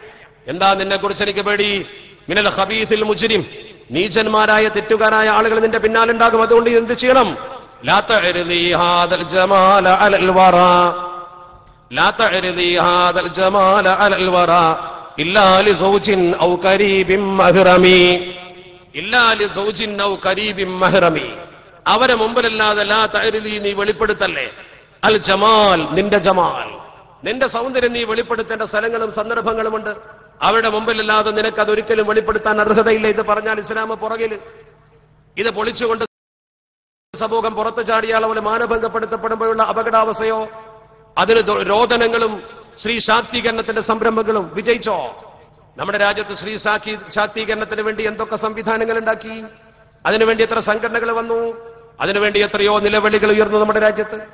എന്താ നിന്നെ കുറിച്ച് എനിക്ക് പേടി? മിനൽ ഹബീസിൽ മുജ്രിം. നീചന്മാരായ തെറ്റുകാരായ ആളുകൾ നിന്റെ പിന്നാലുണ്ടാകും. അതുകൊണ്ട് എന്ത് ചെയ്യണം? അവരെ മുമ്പിലല്ലാതെ ലാ തഅ്രിദി നീ വെളിപ്പെടുത്തല്ലേ? അൽ ജമാൽ നിന്റെ ജമാൽ. നിന്റെ സൗന്ദര്യം നീ വെളിപ്പെടുത്തേണ്ട സ്ഥലങ്ങളും സന്ദർഭങ്ങളുമുണ്ട്. അവരുടെ മുമ്പിലല്ലാതെ നിനക്ക് അതൊരിക്കലും വെളിപ്പെടുത്താൻ അർഹതയില്ല ഇത് പറഞ്ഞാൽ ഇസ്ലാമ പുറകിൽ ഇത് പൊളിച്ചുകൊണ്ട് സമൂഹം പുറത്തു ചാടിയാൽ അവന് മാനഭംഗപ്പെടുത്തപ്പെടുമ്പോഴുള്ള അപകടാവസ്ഥയോ? അതിന് രോദനങ്ങളും ശ്രീ ശാക്തീകരണത്തിന്റെ സംരംഭങ്ങളും വിജയിച്ചോ? നമ്മുടെ രാജ്യത്ത് ശ്രീ സാക്കി ശാക്തീകരണത്തിന് വേണ്ടി എന്തൊക്കെ സംവിധാനങ്ങൾ ഉണ്ടാക്കി? അതിനുവേണ്ടി എത്ര സംഘടനകൾ വന്നു? അതിനുവേണ്ടി എത്രയോ നിലവിളികൾ ഉയർന്നു നമ്മുടെ രാജ്യത്ത്.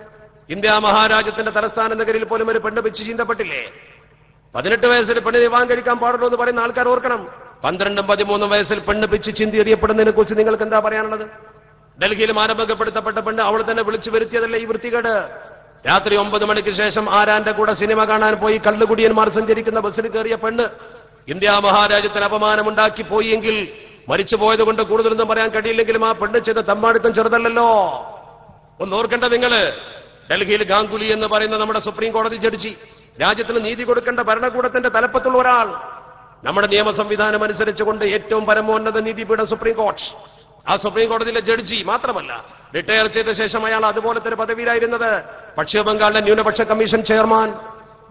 ഇന്ത്യ മഹാരാജ്യത്തിന്റെ തലസ്ഥാന നഗരിയിൽ പോലും ഒരു പെണ്ണ് വെച്ച് ചീന്തപ്പെട്ടില്ലേ? പതിനെട്ട് വയസ്സിൽ പെണ്ണ് വിവാഹം കഴിക്കാൻ പാടുള്ളൂ എന്ന് പറയുന്ന ആൾക്കാർ ഓർക്കണം. പന്ത്രണ്ടും പതിമൂന്നും വയസ്സിൽ പെണ്ണ് പിച്ച് ചിന്തി എറിയപ്പെടുന്നതിനെ കുറിച്ച് നിങ്ങൾക്ക് എന്താ പറയാനുള്ളത്? ഡൽഹിയിൽ മാനഭംഗപ്പെടുത്തപ്പെട്ട പെണ്ണ് അവൾ തന്നെ വിളിച്ചു വരുത്തിയതല്ലേ ഈ വൃത്തികേട്? രാത്രി ഒമ്പത് മണിക്ക് ശേഷം ആരാന്റെ കൂടെ സിനിമ കാണാൻ പോയി കള്ളുകുടിയന്മാർ സഞ്ചരിക്കുന്ന ബസ്സിൽ കയറിയ പെണ്ണ് ഇന്ത്യ മഹാരാജ്യത്തിന് അപമാനമുണ്ടാക്കി പോയെങ്കിൽ മരിച്ചു പോയത് കൊണ്ട് കൂടുതലൊന്നും പറയാൻ കഴിയില്ലെങ്കിലും ആ പെണ്ണ് ചെയ്ത തമ്മാടിത്തം ചെറുതല്ലല്ലോ. ഒന്ന് ഓർക്കേണ്ട നിങ്ങൾ ഡൽഹിയിൽ ഗാംഗുലി എന്ന് പറയുന്ന നമ്മുടെ സുപ്രീം കോടതി ജഡ്ജി രാജ്യത്തിന് നീതി കൊടുക്കേണ്ട ഭരണകൂടത്തിന്റെ തലപ്പത്തുള്ള ഒരാൾ നമ്മുടെ നിയമ സംവിധാനം അനുസരിച്ചുകൊണ്ട് ഏറ്റവും പരമോന്നത നീതിപീഠം സുപ്രീം കോടതി ആ സുപ്രീം കോടതിയിലെ ജഡ്ജി മാത്രമല്ല റിട്ടയർ ചെയ്ത ശേഷം അയാൾ അതുപോലത്തെ ഒരു പദവിയിലായിരുന്നത് പശ്ചിമ ബംഗാളിലെ ന്യൂനപക്ഷ കമ്മീഷൻ ചെയർമാൻ.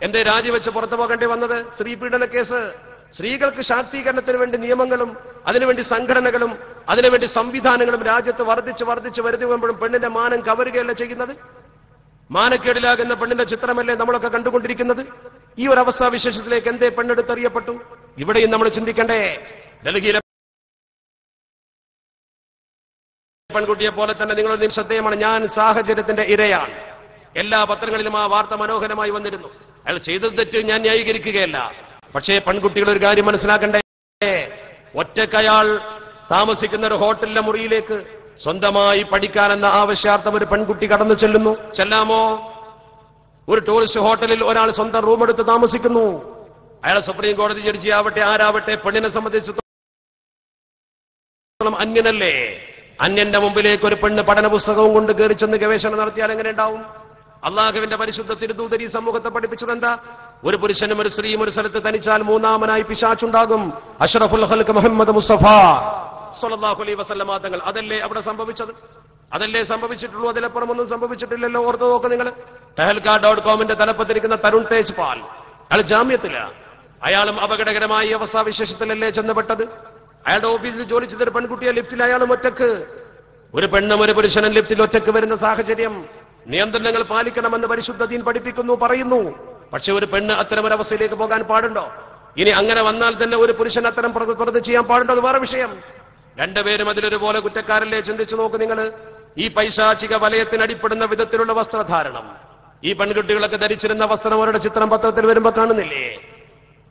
എന്റെ രാജിവെച്ച് പുറത്തു പോകേണ്ടി വന്നത്? സ്ത്രീ പീഡന കേസ്. സ്ത്രീകൾക്ക് ശാക്തീകരണത്തിന് വേണ്ടി നിയമങ്ങളും അതിനുവേണ്ടി സംഘടനകളും അതിനുവേണ്ടി സംവിധാനങ്ങളും രാജ്യത്ത് വർദ്ധിച്ച് വർദ്ധിച്ച് വരുത്തി വരുമ്പോഴും പെണ്ണിന്റെ മാനം കവരുകയല്ല ചെയ്യുന്നത്? മാനക്കേടിലാകുന്ന പെണ്ണിന്റെ ചിത്രമല്ലേ നമ്മളൊക്കെ കണ്ടുകൊണ്ടിരിക്കുന്നത്? ഈ ഒരു അവസ്ഥ വിശേഷത്തിലേക്ക് എന്തേ പെണ്ണെടുത്തറിയപ്പെട്ടു? ഇവിടെയും നമ്മൾ ചിന്തിക്കണ്ടേ. ഡൽഹിയിലെ പെൺകുട്ടിയെ പോലെ തന്നെ നിങ്ങളുടെ ശ്രദ്ധേയമാണ്. ഞാൻ സാഹചര്യത്തിന്റെ ഇരയാണ്. എല്ലാ പത്രങ്ങളിലും ആ വാർത്ത മനോഹരമായി വന്നിരുന്നു. അയാൾ ചെയ്തത് തെറ്റ് ഞാൻ ന്യായീകരിക്കുകയല്ല. പക്ഷേ പെൺകുട്ടികൾ ഒരു കാര്യം മനസ്സിലാക്കണ്ടേ? ഒറ്റക്കയാൾ താമസിക്കുന്ന ഒരു ഹോട്ടലിലെ മുറിയിലേക്ക് സ്വന്തമായി പഠിക്കാനെന്ന ആവശ്യാർത്ഥം ഒരു പെൺകുട്ടി കടന്നു ചെല്ലുന്നു. ചെല്ലാമോ? ഒരു ടൂറിസ്റ്റ് ഹോട്ടലിൽ ഒരാൾ സ്വന്തം റൂം എടുത്ത് താമസിക്കുന്നു. അയാൾ സുപ്രീം കോടതി ജഡ്ജി ആവട്ടെ ആരാവട്ടെ പെണ്ണിനെ സംബന്ധിച്ച് അന്യനല്ലേ? അന്യന്റെ മുമ്പിലേക്ക് ഒരു പെണ്ണ് പഠന പുസ്തകവും കൊണ്ട് കയറി ചെന്ന് ഗവേഷണം നടത്തിയാൽ എങ്ങനെ ഉണ്ടാവും? അള്ളാഹുവിന്റെ പരിശുദ്ധ തിരുദൂതരി സമൂഹത്തെ പഠിപ്പിച്ചത് എന്താ ഒരു പുരുഷനും ഒരു സ്ത്രീയും ഒരു സ്ഥലത്ത് തനിച്ചാൽ മൂന്നാമനായി പിശാച്ചുണ്ടാകും അഷറഫുൽ ഹൽക്ക് മുഹമ്മദ് മുസ്തഫ. സല്ലല്ലാഹു അലൈ വസല്ലമ തങ്ങൾ. അതല്ലേ അവിടെ സംഭവിച്ചത്? അതല്ലേ സംഭവിച്ചിട്ടുള്ളൂ? അതിലപ്പുറം ഒന്നും സംഭവിച്ചിട്ടില്ലല്ലോ. ഓർത്ത് നോക്ക് നിങ്ങൾ ടെഹൽക ഡോട്ട് കോമിന്റെ തലപ്പത്തിരിക്കുന്ന തരുൺ തേജ് പാൽ അയാൾ ജാമ്യത്തില. അയാളും അപകടകരമായ അവസ്ഥ വിശേഷത്തിലല്ലേ ചെന്നപ്പെട്ടത് അയാളുടെ ഓഫീസിൽ ജോലി ചെയ്തൊരു പെൺകുട്ടിയെ ലിഫ്റ്റിൽ അയാളും ഒറ്റയ്ക്ക്. ഒരു പെണ്ണും ഒരു പുരുഷനും ലിഫ്റ്റിൽ ഒറ്റയ്ക്ക് വരുന്ന സാഹചര്യം. നിയന്ത്രണങ്ങൾ പാലിക്കണമെന്ന് പരിശുദ്ധ ദീൻ പഠിപ്പിക്കുന്നു പറയുന്നു. പക്ഷെ ഒരു പെണ്ണ് അത്തരം ഒരു അവസ്ഥയിലേക്ക് പോകാൻ പാടുണ്ടോ? ഇനി അങ്ങനെ വന്നാൽ തന്നെ ഒരു പുരുഷൻ അത്തരം പ്രതി ചെയ്യാൻ പാടുണ്ടോ? അത് വേറെ വിഷയം. രണ്ടുപേരും അതിലൊരുപോലെ കുറ്റക്കാരല്ലേ ചിന്തിച്ചു നോക്ക് നിങ്ങൾ? ഈ പൈശാചിക വലയത്തിന് അടിപ്പെടുന്ന വിധത്തിലുള്ള വസ്ത്രധാരണം ഈ പെൺകുട്ടികളൊക്കെ ധരിച്ചിരുന്ന വസ്ത്രം അവരുടെ ചിത്രം പത്രത്തിൽ വരുമ്പോ കാണുന്നില്ലേ?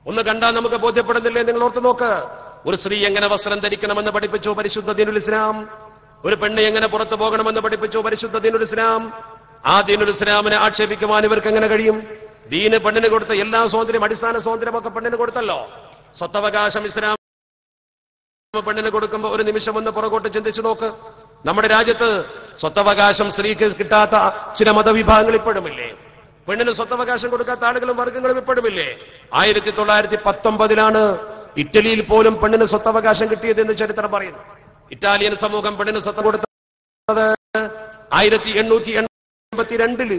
ഒന്ന് കണ്ടാൽ നമുക്ക് ബോധ്യപ്പെടുന്നില്ലേ? നിങ്ങൾ ഓർത്ത് നോക്ക്. ഒരു സ്ത്രീ എങ്ങനെ വസ്ത്രം ധരിക്കണമെന്ന് പഠിപ്പിച്ചു പരിശുദ്ധ ദീനുൽ ഇസ്ലാം? ഒരു പെണ്ണ് എങ്ങനെ പുറത്തു പോകണമെന്ന് പഠിപ്പിച്ചു പരിശുദ്ധ ദീനുൽ ഇസ്ലാം? ആ ദീനുൽ ഇസ്ലാമിനെ ആക്ഷേപിക്കുവാൻ ഇവർക്ക് എങ്ങനെ കഴിയും? ദീന് പെണ്ണിന് കൊടുത്ത എല്ലാ സ്വാതന്ത്ര്യം അടിസ്ഥാന സ്വാതന്ത്ര്യമൊക്കെ പെണ്ണിന് കൊടുത്തല്ലോ. സ്വത്തവകാശം ഇസ്ലാം പെണ്ണിന് കൊടുക്കുമ്പോൾ ഒരു നിമിഷം ഒന്ന് പുറകോട്ട് ചിന്തിച്ചു നോക്ക്. നമ്മുടെ രാജ്യത്ത് സ്വത്തവകാശം സ്ത്രീക്ക് കിട്ടാത്ത ചില മതവിഭാഗങ്ങൾ ഇപ്പോഴുമില്ലേ? പെണ്ണിന് സ്വത്തവകാശം കൊടുക്കാത്ത ആളുകളും വർഗങ്ങളും ഇപ്പോഴുമില്ലേ? ആയിരത്തി തൊള്ളായിരത്തി പത്തൊമ്പതിലാണ് ഇറ്റലിയിൽ പോലും പെണ്ണിന് സ്വത്തവകാശം കിട്ടിയത് എന്ന് ചരിത്രം പറയുന്നു. ഇറ്റാലിയൻ സമൂഹം പെണ്ണിന് സ്വത്ത് കൊടുത്തത് ആയിരത്തി എണ്ണൂറ്റി എൺപത്തിരണ്ടിൽ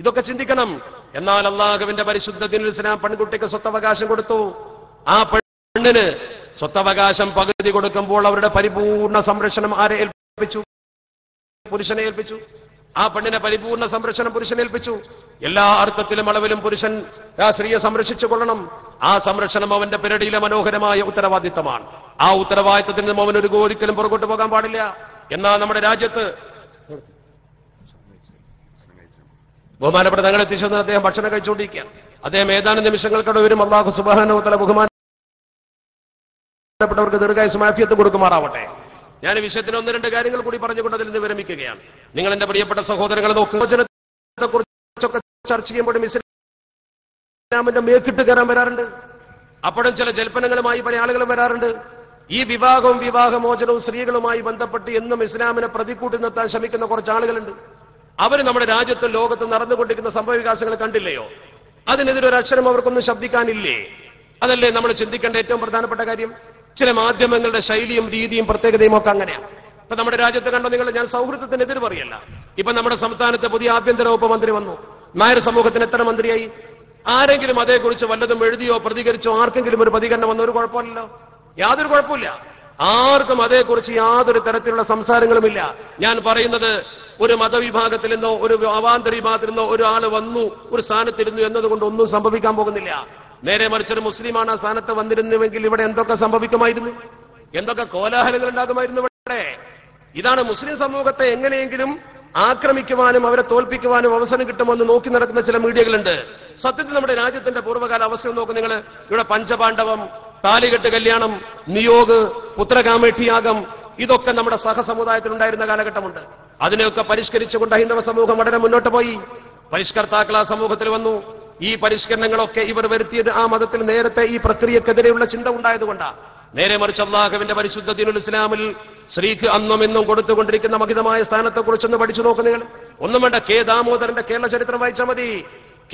ഇതൊക്കെ ചിന്തിക്കണം. എന്നാൽ അള്ളാഹുവിന്റെ പരിശുദ്ധ ദിനുൽ ഇസ്ലാം പെൺകുട്ടിക്ക് സ്വത്തവകാശം കൊടുത്തു. ആ പെണ്ണിന് സ്വത്തവകാശം പകുതി കൊടുക്കുമ്പോൾ അവരുടെ പരിപൂർണ സംരക്ഷണം ആരെ ഏൽപ്പിച്ചു? പുരുഷനെ ഏൽപ്പിച്ചു. ആ പെണ്ണിനെ പരിപൂർണ സംരക്ഷണം പുരുഷനെ ഏൽപ്പിച്ചു. എല്ലാ അർത്ഥത്തിലും അളവിലും പുരുഷൻ ആ സ്ത്രീയെ സംരക്ഷിച്ചു കൊള്ളണം. ആ സംരക്ഷണം അവന്റെ പിരടിയിലെ മനോഹരമായ ഉത്തരവാദിത്തമാണ്. ആ ഉത്തരവാദിത്തത്തിൽ നിന്നും അവൻ ഒരു ഒരിക്കലും പുറകോട്ട് പോകാൻ പാടില്ല. എന്നാൽ നമ്മുടെ രാജ്യത്ത് ബഹുമാനപ്പെട്ട തങ്ങളെ എത്തിച്ചെന്ന് അദ്ദേഹം ഭക്ഷണം കഴിച്ചുകൊണ്ടിരിക്കുകയാണ്. അദ്ദേഹം ഏതാനും നിമിഷങ്ങൾക്കടെ വരും അള്ളാഹു സുബാനോത്തല ബഹുമാനപ്പെട്ടവർക്ക് ദീർഘായുസ് മാഫിയത്ത് കൊടുക്കുമാറാവട്ടെ. ഞാൻ വിഷയത്തിന് ഒന്ന് രണ്ട് കാര്യങ്ങൾ കൂടി പറഞ്ഞുകൊണ്ട് അതിൽ നിന്ന് വിരമിക്കുകയാണ്. നിങ്ങൾ എന്റെ പ്രിയപ്പെട്ട സഹോദരങ്ങളെ നോക്കുക കുറിച്ചൊക്കെ ചർച്ച ചെയ്യുമ്പോഴും ഇസ്ലാമിന്റെ മേക്കിട്ട് കയറാൻ വരാറുണ്ട്. അപ്പോഴും ചില ജൽപ്പനങ്ങളുമായി പല ആളുകളും വരാറുണ്ട്. ഈ വിവാഹവും വിവാഹമോചനവും സ്ത്രീകളുമായി ബന്ധപ്പെട്ട് എന്നും ഇസ്ലാമിനെ പ്രതിക്കൂട്ടി നിർത്താൻ ശ്രമിക്കുന്ന കുറച്ച് ആളുകളുണ്ട്. അവർ നമ്മുടെ രാജ്യത്തും ലോകത്തും നടന്നുകൊണ്ടിരിക്കുന്ന സംഭവവികാസങ്ങൾ കണ്ടില്ലയോ? അതിനെതിരെ ഒരു അക്ഷരം അവർക്കൊന്നും ശബ്ദിക്കാനില്ലേ? അതല്ലേ നമ്മൾ ചിന്തിക്കേണ്ട ഏറ്റവും പ്രധാനപ്പെട്ട കാര്യം? ചില മാധ്യമങ്ങളുടെ ശൈലിയും രീതിയും പ്രത്യേകതയും ഒക്കെ അങ്ങനെയാണ് ഇപ്പൊ നമ്മുടെ രാജ്യത്ത് കണ്ടോ നിങ്ങൾ ഞാൻ സൗഹൃദത്തിനെതിരെ പറയല്ല. ഇപ്പൊ നമ്മുടെ സംസ്ഥാനത്ത് പുതിയ ആഭ്യന്തര വകുപ്പ് മന്ത്രി വന്നു. നായർ സമൂഹത്തിന് എത്ര മന്ത്രിയായി? ആരെങ്കിലും അതേക്കുറിച്ച് വല്ലതും എഴുതിയോ പ്രതികരിച്ചോ ആർക്കെങ്കിലും ഒരു പ്രതികരണം വന്ന ഒരു കുഴപ്പമില്ലല്ലോ. യാതൊരു കുഴപ്പമില്ല. ആർക്കും അതേക്കുറിച്ച് യാതൊരു തരത്തിലുള്ള സംസാരങ്ങളുമില്ല. ഞാൻ പറയുന്നത് ഒരു മതവിഭാഗത്തിൽ നിന്നോ ഒരു അവാന്തര വിഭാഗത്തിൽ നിന്നോ ഒരാൾ വന്നു ഒരു സ്ഥാനത്തിരുന്നു എന്നതുകൊണ്ട് ഒന്നും സംഭവിക്കാൻ പോകുന്നില്ല. നേരെ മറിച്ചൊരു മുസ്ലിമാണ് ആ സ്ഥാനത്ത് വന്നിരുന്നുവെങ്കിൽ ഇവിടെ എന്തൊക്കെ സംഭവിക്കുമായിരുന്നു? എന്തൊക്കെ കോലാഹലങ്ങൾ ഉണ്ടാകുമായിരുന്നു ഇവിടെ? ഇതാണ് മുസ്ലിം സമൂഹത്തെ എങ്ങനെയെങ്കിലും ആക്രമിക്കുവാനും അവരെ തോൽപ്പിക്കുവാനും അവസരം കിട്ടുമെന്ന് നോക്കി നടക്കുന്ന ചില മീഡിയകളുണ്ട്. സത്യത്തിൽ നമ്മുടെ രാജ്യത്തിന്റെ പൂർവകാല അവസ്ഥ നോക്കും നിങ്ങൾ. ഇവിടെ പഞ്ചപാണ്ഡവം താലികെട്ട് കല്യാണം നിയോഗ് പുത്രകാമേഠിയാഗം ഇതൊക്കെ നമ്മുടെ സഹസമുദായത്തിലുണ്ടായിരുന്ന കാലഘട്ടമുണ്ട്. അതിനെയൊക്കെ പരിഷ്കരിച്ചുകൊണ്ട് ഹൈന്ദവ സമൂഹം വളരെ മുന്നോട്ട് പോയി. പരിഷ്കർത്താക്കൾ ആ സമൂഹത്തിൽ വന്നു. ഈ പരിഷ്കരണങ്ങളൊക്കെ ഇവർ വരുത്തിയത് ആ മതത്തിൽ നേരത്തെ ഈ പ്രക്രിയക്കെതിരെയുള്ള ചിന്ത ഉണ്ടായതുകൊണ്ടാണ് നേരെ മറിച്ച് അള്ളാഹുവിന്റെ പരിശുദ്ധ ദീനുൽ ഇസ്ലാമിൽ സ്ത്രീക്ക് അന്നും ഇന്നും കൊടുത്തുകൊണ്ടിരിക്കുന്ന മഹിതമായ സ്ഥാനത്തെക്കുറിച്ചൊന്ന് പഠിച്ചു നോക്ക് നിങ്ങൾ. ഒന്നും വേണ്ട കെ ദാമോദരന്റെ കേരള ചരിത്രം വായിച്ചാൽ മതി.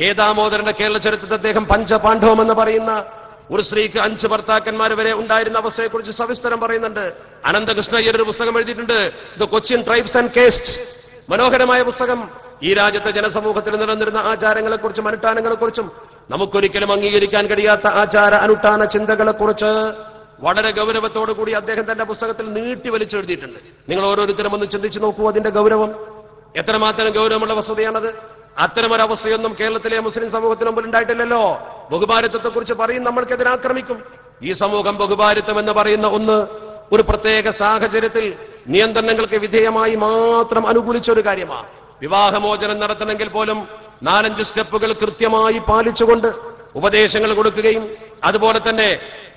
കെ ദാമോദരന്റെ കേരള ചരിത്രത്തിൽ അദ്ദേഹം പഞ്ചപാണ്ഡവം എന്ന് പറയുന്ന ഒരു സ്ത്രീക്ക് അഞ്ച് ഭർത്താക്കന്മാർ വരെ ഉണ്ടായിരുന്ന അവസ്ഥയെക്കുറിച്ച് സവിസ്തരം പറയുന്നുണ്ട്. അനന്തകൃഷ്ണയ്യർ ഒരു പുസ്തകം എഴുതിയിട്ടുണ്ട്. The Cochin tribes and caste മനോഹരമായ പുസ്തകം. ഈ രാജ്യത്തെ ജനസമൂഹത്തിൽ നിലനിന്നിരുന്ന ആചാരങ്ങളെക്കുറിച്ചും അനുഷ്ഠാനങ്ങളെക്കുറിച്ചും നമുക്കൊരിക്കലും അംഗീകരിക്കാൻ കഴിയാത്ത ആചാര അനുഷ്ഠാന ചിന്തകളെക്കുറിച്ച് വളരെ ഗൗരവത്തോടു കൂടി അദ്ദേഹം തന്റെ പുസ്തകത്തിൽ നീട്ടി വലിച്ചെഴുതിയിട്ടുണ്ട് നിങ്ങൾ ഓരോരുത്തരും ഒന്ന് ചിന്തിച്ചു നോക്കൂ അതിന്റെ ഗൗരവം. എത്രമാത്രം ഗൗരവമുള്ള വസ്തുതയാണത്. അത്തരമൊരവസ്ഥയൊന്നും കേരളത്തിലെ മുസ്ലിം സമൂഹത്തിന് മുമ്പിൽ ഉണ്ടായിട്ടില്ലല്ലോ. ബഹുഭാരിത്വത്തെക്കുറിച്ച് പറയും നമ്മൾക്കെതിരെ ആക്രമിക്കും. ഈ സമൂഹം ബഹുഭാരിത്വം എന്ന് പറയുന്ന ഒന്ന് ഒരു പ്രത്യേക സാഹചര്യത്തിൽ നിയന്ത്രണങ്ങൾക്ക് വിധേയമായി മാത്രം അനുകൂലിച്ച ഒരു കാര്യമാണ്. വിവാഹമോചനം നടത്തണമെങ്കിൽ പോലും നാലഞ്ച് സ്റ്റെപ്പുകൾ കൃത്യമായി പാലിച്ചുകൊണ്ട് ഉപദേശങ്ങൾ കൊടുക്കുകയും അതുപോലെ തന്നെ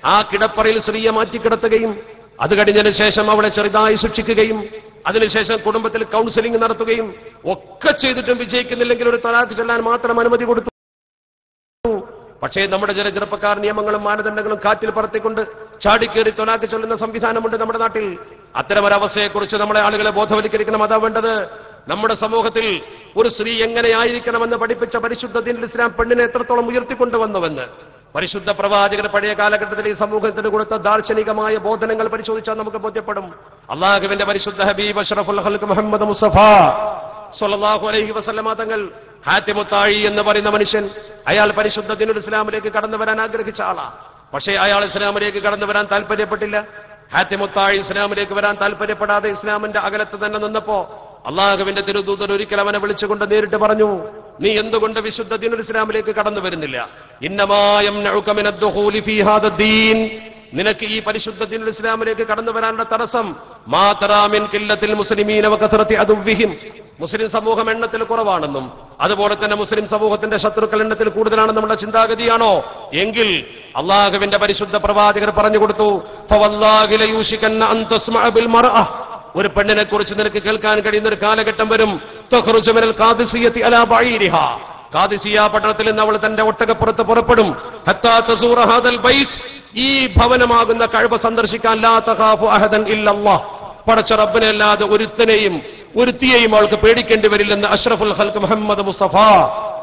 ആ കിടപ്പറയിൽ സ്ത്രീയെ മാറ്റിക്കിടത്തുകയും അത് കഴിഞ്ഞതിന് ശേഷം അവളെ ചെറുതായി സൂക്ഷിക്കുകയും അതിനുശേഷം കുടുംബത്തിൽ കൗൺസിലിംഗ് നടത്തുകയും ഒക്കെ ചെയ്തിട്ടും വിജയിക്കുന്നില്ലെങ്കിൽ ഒരു തലാഖ് ചെല്ലാൻ മാത്രം അനുമതി കൊടുത്തു. പക്ഷേ നമ്മുടെ ചില ചെറുപ്പക്കാർ നിയമങ്ങളും മാനദണ്ഡങ്ങളും കാറ്റിൽ പറത്തിക്കൊണ്ട് ചാടിക്കേറി തൊലാക്ക് ചൊല്ലുന്ന സംവിധാനമുണ്ട് നമ്മുടെ നാട്ടിൽ. അത്തരമൊരവസ്ഥയെക്കുറിച്ച് നമ്മളെ ആളുകളെ ബോധവൽക്കരിക്കണം. അതാ വേണ്ടത്. നമ്മുടെ സമൂഹത്തിൽ ഒരു സ്ത്രീ എങ്ങനെയായിരിക്കണമെന്ന് പഠിപ്പിച്ച പരിശുദ്ധ ദീൻ ഇസ്ലാം പെണ്ണിനെ എത്രത്തോളം ഉയർത്തിക്കൊണ്ടുവന്നുവെന്ന് പരിശുദ്ധ പ്രവാചകർ പഴയ കാലഘട്ടത്തിൽ ഈ സമൂഹത്തിന് കൊടുത്ത ദാർശനികമായ ബോധനങ്ങൾ പരിശോധിച്ചാൽ നമുക്ക് ബോധ്യപ്പെടും. അള്ളാഹുവിന്റെ പരിശുദ്ധ ഹബീബ് മുഹമ്മദ് മുസഫ സല്ലല്ലാഹു അലൈഹി വസല്ലമ തങ്ങൾ ഹാത്തിമുത്താഴി എന്ന് പറയുന്ന മനുഷ്യൻ അയാൾ പരിശുദ്ധ ദിനുൽ ഇസ്ലാമിലേക്ക് കടന്നു വരാൻ ആഗ്രഹിച്ച ആളാ. പക്ഷേ അയാൾ ഇസ്ലാമിലേക്ക് കടന്നു വരാൻ താല്പര്യപ്പെട്ടില്ല ഹാത്തിമുത്താഴി ഇസ്ലാമിലേക്ക് വരാൻ താല്പര്യപ്പെടാതെ ഇസ്ലാമിന്റെ അകലത്ത് തന്നെ നിന്നപ്പോ അള്ളാഹുവിന്റെ തിരുദൂതൻ ഒരിക്കൽ അവനെ വിളിച്ചുകൊണ്ട് നേരിട്ട് പറഞ്ഞു നീ എന്തുകൊണ്ട് വിശുദ്ധ ദീൻ ഇസ്ലാമിലേക്ക് കടന്നു വരുന്നില്ല? ഇന്നമായം നിനക്ക് ഈ പരിശുദ്ധ ദീൻ ഇസ്ലാമിലേക്ക് കടന്നു വരാനുള്ള തടസ്സം? മാതറാമിൻ കില്ലത്തിൽ മുസ്ലിമീന വകഥറത്തി അതുവിഹിം മുസ്ലിം സമൂഹം എണ്ണത്തിൽ കുറവാണെന്നും അതുപോലെ തന്നെ മുസ്ലിം സമൂഹത്തിന്റെ ശത്രുക്കൾ എണ്ണത്തിൽ കൂടുതലാണെന്നും നമ്മുടെ ചിന്താഗതിയാണോ? എങ്കിൽ അള്ളാഹുവിന്റെ പരിശുദ്ധ പ്രവാചകർ പറഞ്ഞു കൊടുത്തു ഒരു പെണ്ണിനെ കുറിച്ച് നിനക്ക് കേൾക്കാൻ കഴിയുന്ന ഒരു കാലഘട്ടം വരും. തഖ്റുജു മിനൽ ഖാദിസിയത്തി അലാ ബഈരിഹ. ഖാദിസിയ പട്ടണത്തിൽ നിന്ന് അവൾ തന്റെ ഒട്ടകപ്പുറത്ത് പുറപ്പെടും. ഈ ഭവനമാകുന്ന കഴിവ സന്ദർശിക്കാൻ ലാ അഹദൻ ഇല്ലല്ലാഹ്. പടച്ച റബ്ബിനെ അല്ലാതെ ഒരുത്തനെയും ഒരുത്തിയെയും അവൾക്ക് പേടിക്കേണ്ടി വരില്ലെന്ന് അഷ്റഫുൽ ഹൽക്ക് മുഹമ്മദ് മുസ്തഫ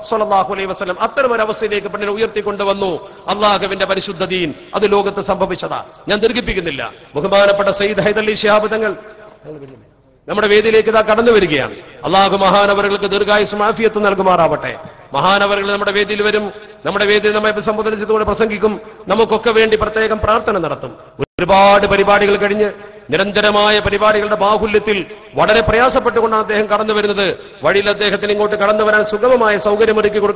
സല്ലല്ലാഹു അലൈഹി വസല്ലം അത്തരം ഒരു അവസ്ഥയിലേക്ക് പെണ്ണിനെ ഉയർത്തിക്കൊണ്ടുവന്നു. അള്ളാഹുവിന്റെ പരിശുദ്ധതീൻ അത് ലോകത്ത് സംഭവിച്ചതാ. ഞാൻ ദീർഘിപ്പിക്കുന്നില്ല. ബഹുമാനപ്പെട്ട സയ്യിദ് ഹൈദലി ശിഹാബ് തങ്ങൾ നമ്മുടെ വേദിയിലേക്ക് ഇതാ കടന്നു വരികയാണ്. അള്ളാഹു മഹാനവറുകൾക്ക് ദീർഘായുസ് മാഫിയത്ത് നൽകുമാറാവട്ടെ. മഹാനവറുകൾ നമ്മുടെ വേദിയിൽ വരും. നമ്മുടെ വേദിയിൽ നമ്മെ അഭിസംബോധന ചെയ്തുകൊണ്ട് പ്രസംഗിക്കും. നമുക്കൊക്കെ വേണ്ടി പ്രത്യേകം പ്രാർത്ഥന നടത്തും. ഒരുപാട് പരിപാടികൾ കഴിഞ്ഞ് നിരന്തരമായ പരിപാടികളുടെ ബാഹുല്യത്തിൽ വളരെ പ്രയാസപ്പെട്ടുകൊണ്ടാണ് അദ്ദേഹം കടന്നു വരുന്നത്. വഴിയിൽ അദ്ദേഹത്തിന് ഇങ്ങോട്ട് കടന്നു വരാൻ സുഗമമായ സൗകര്യമൊരുക്കി കൊടുക്കണം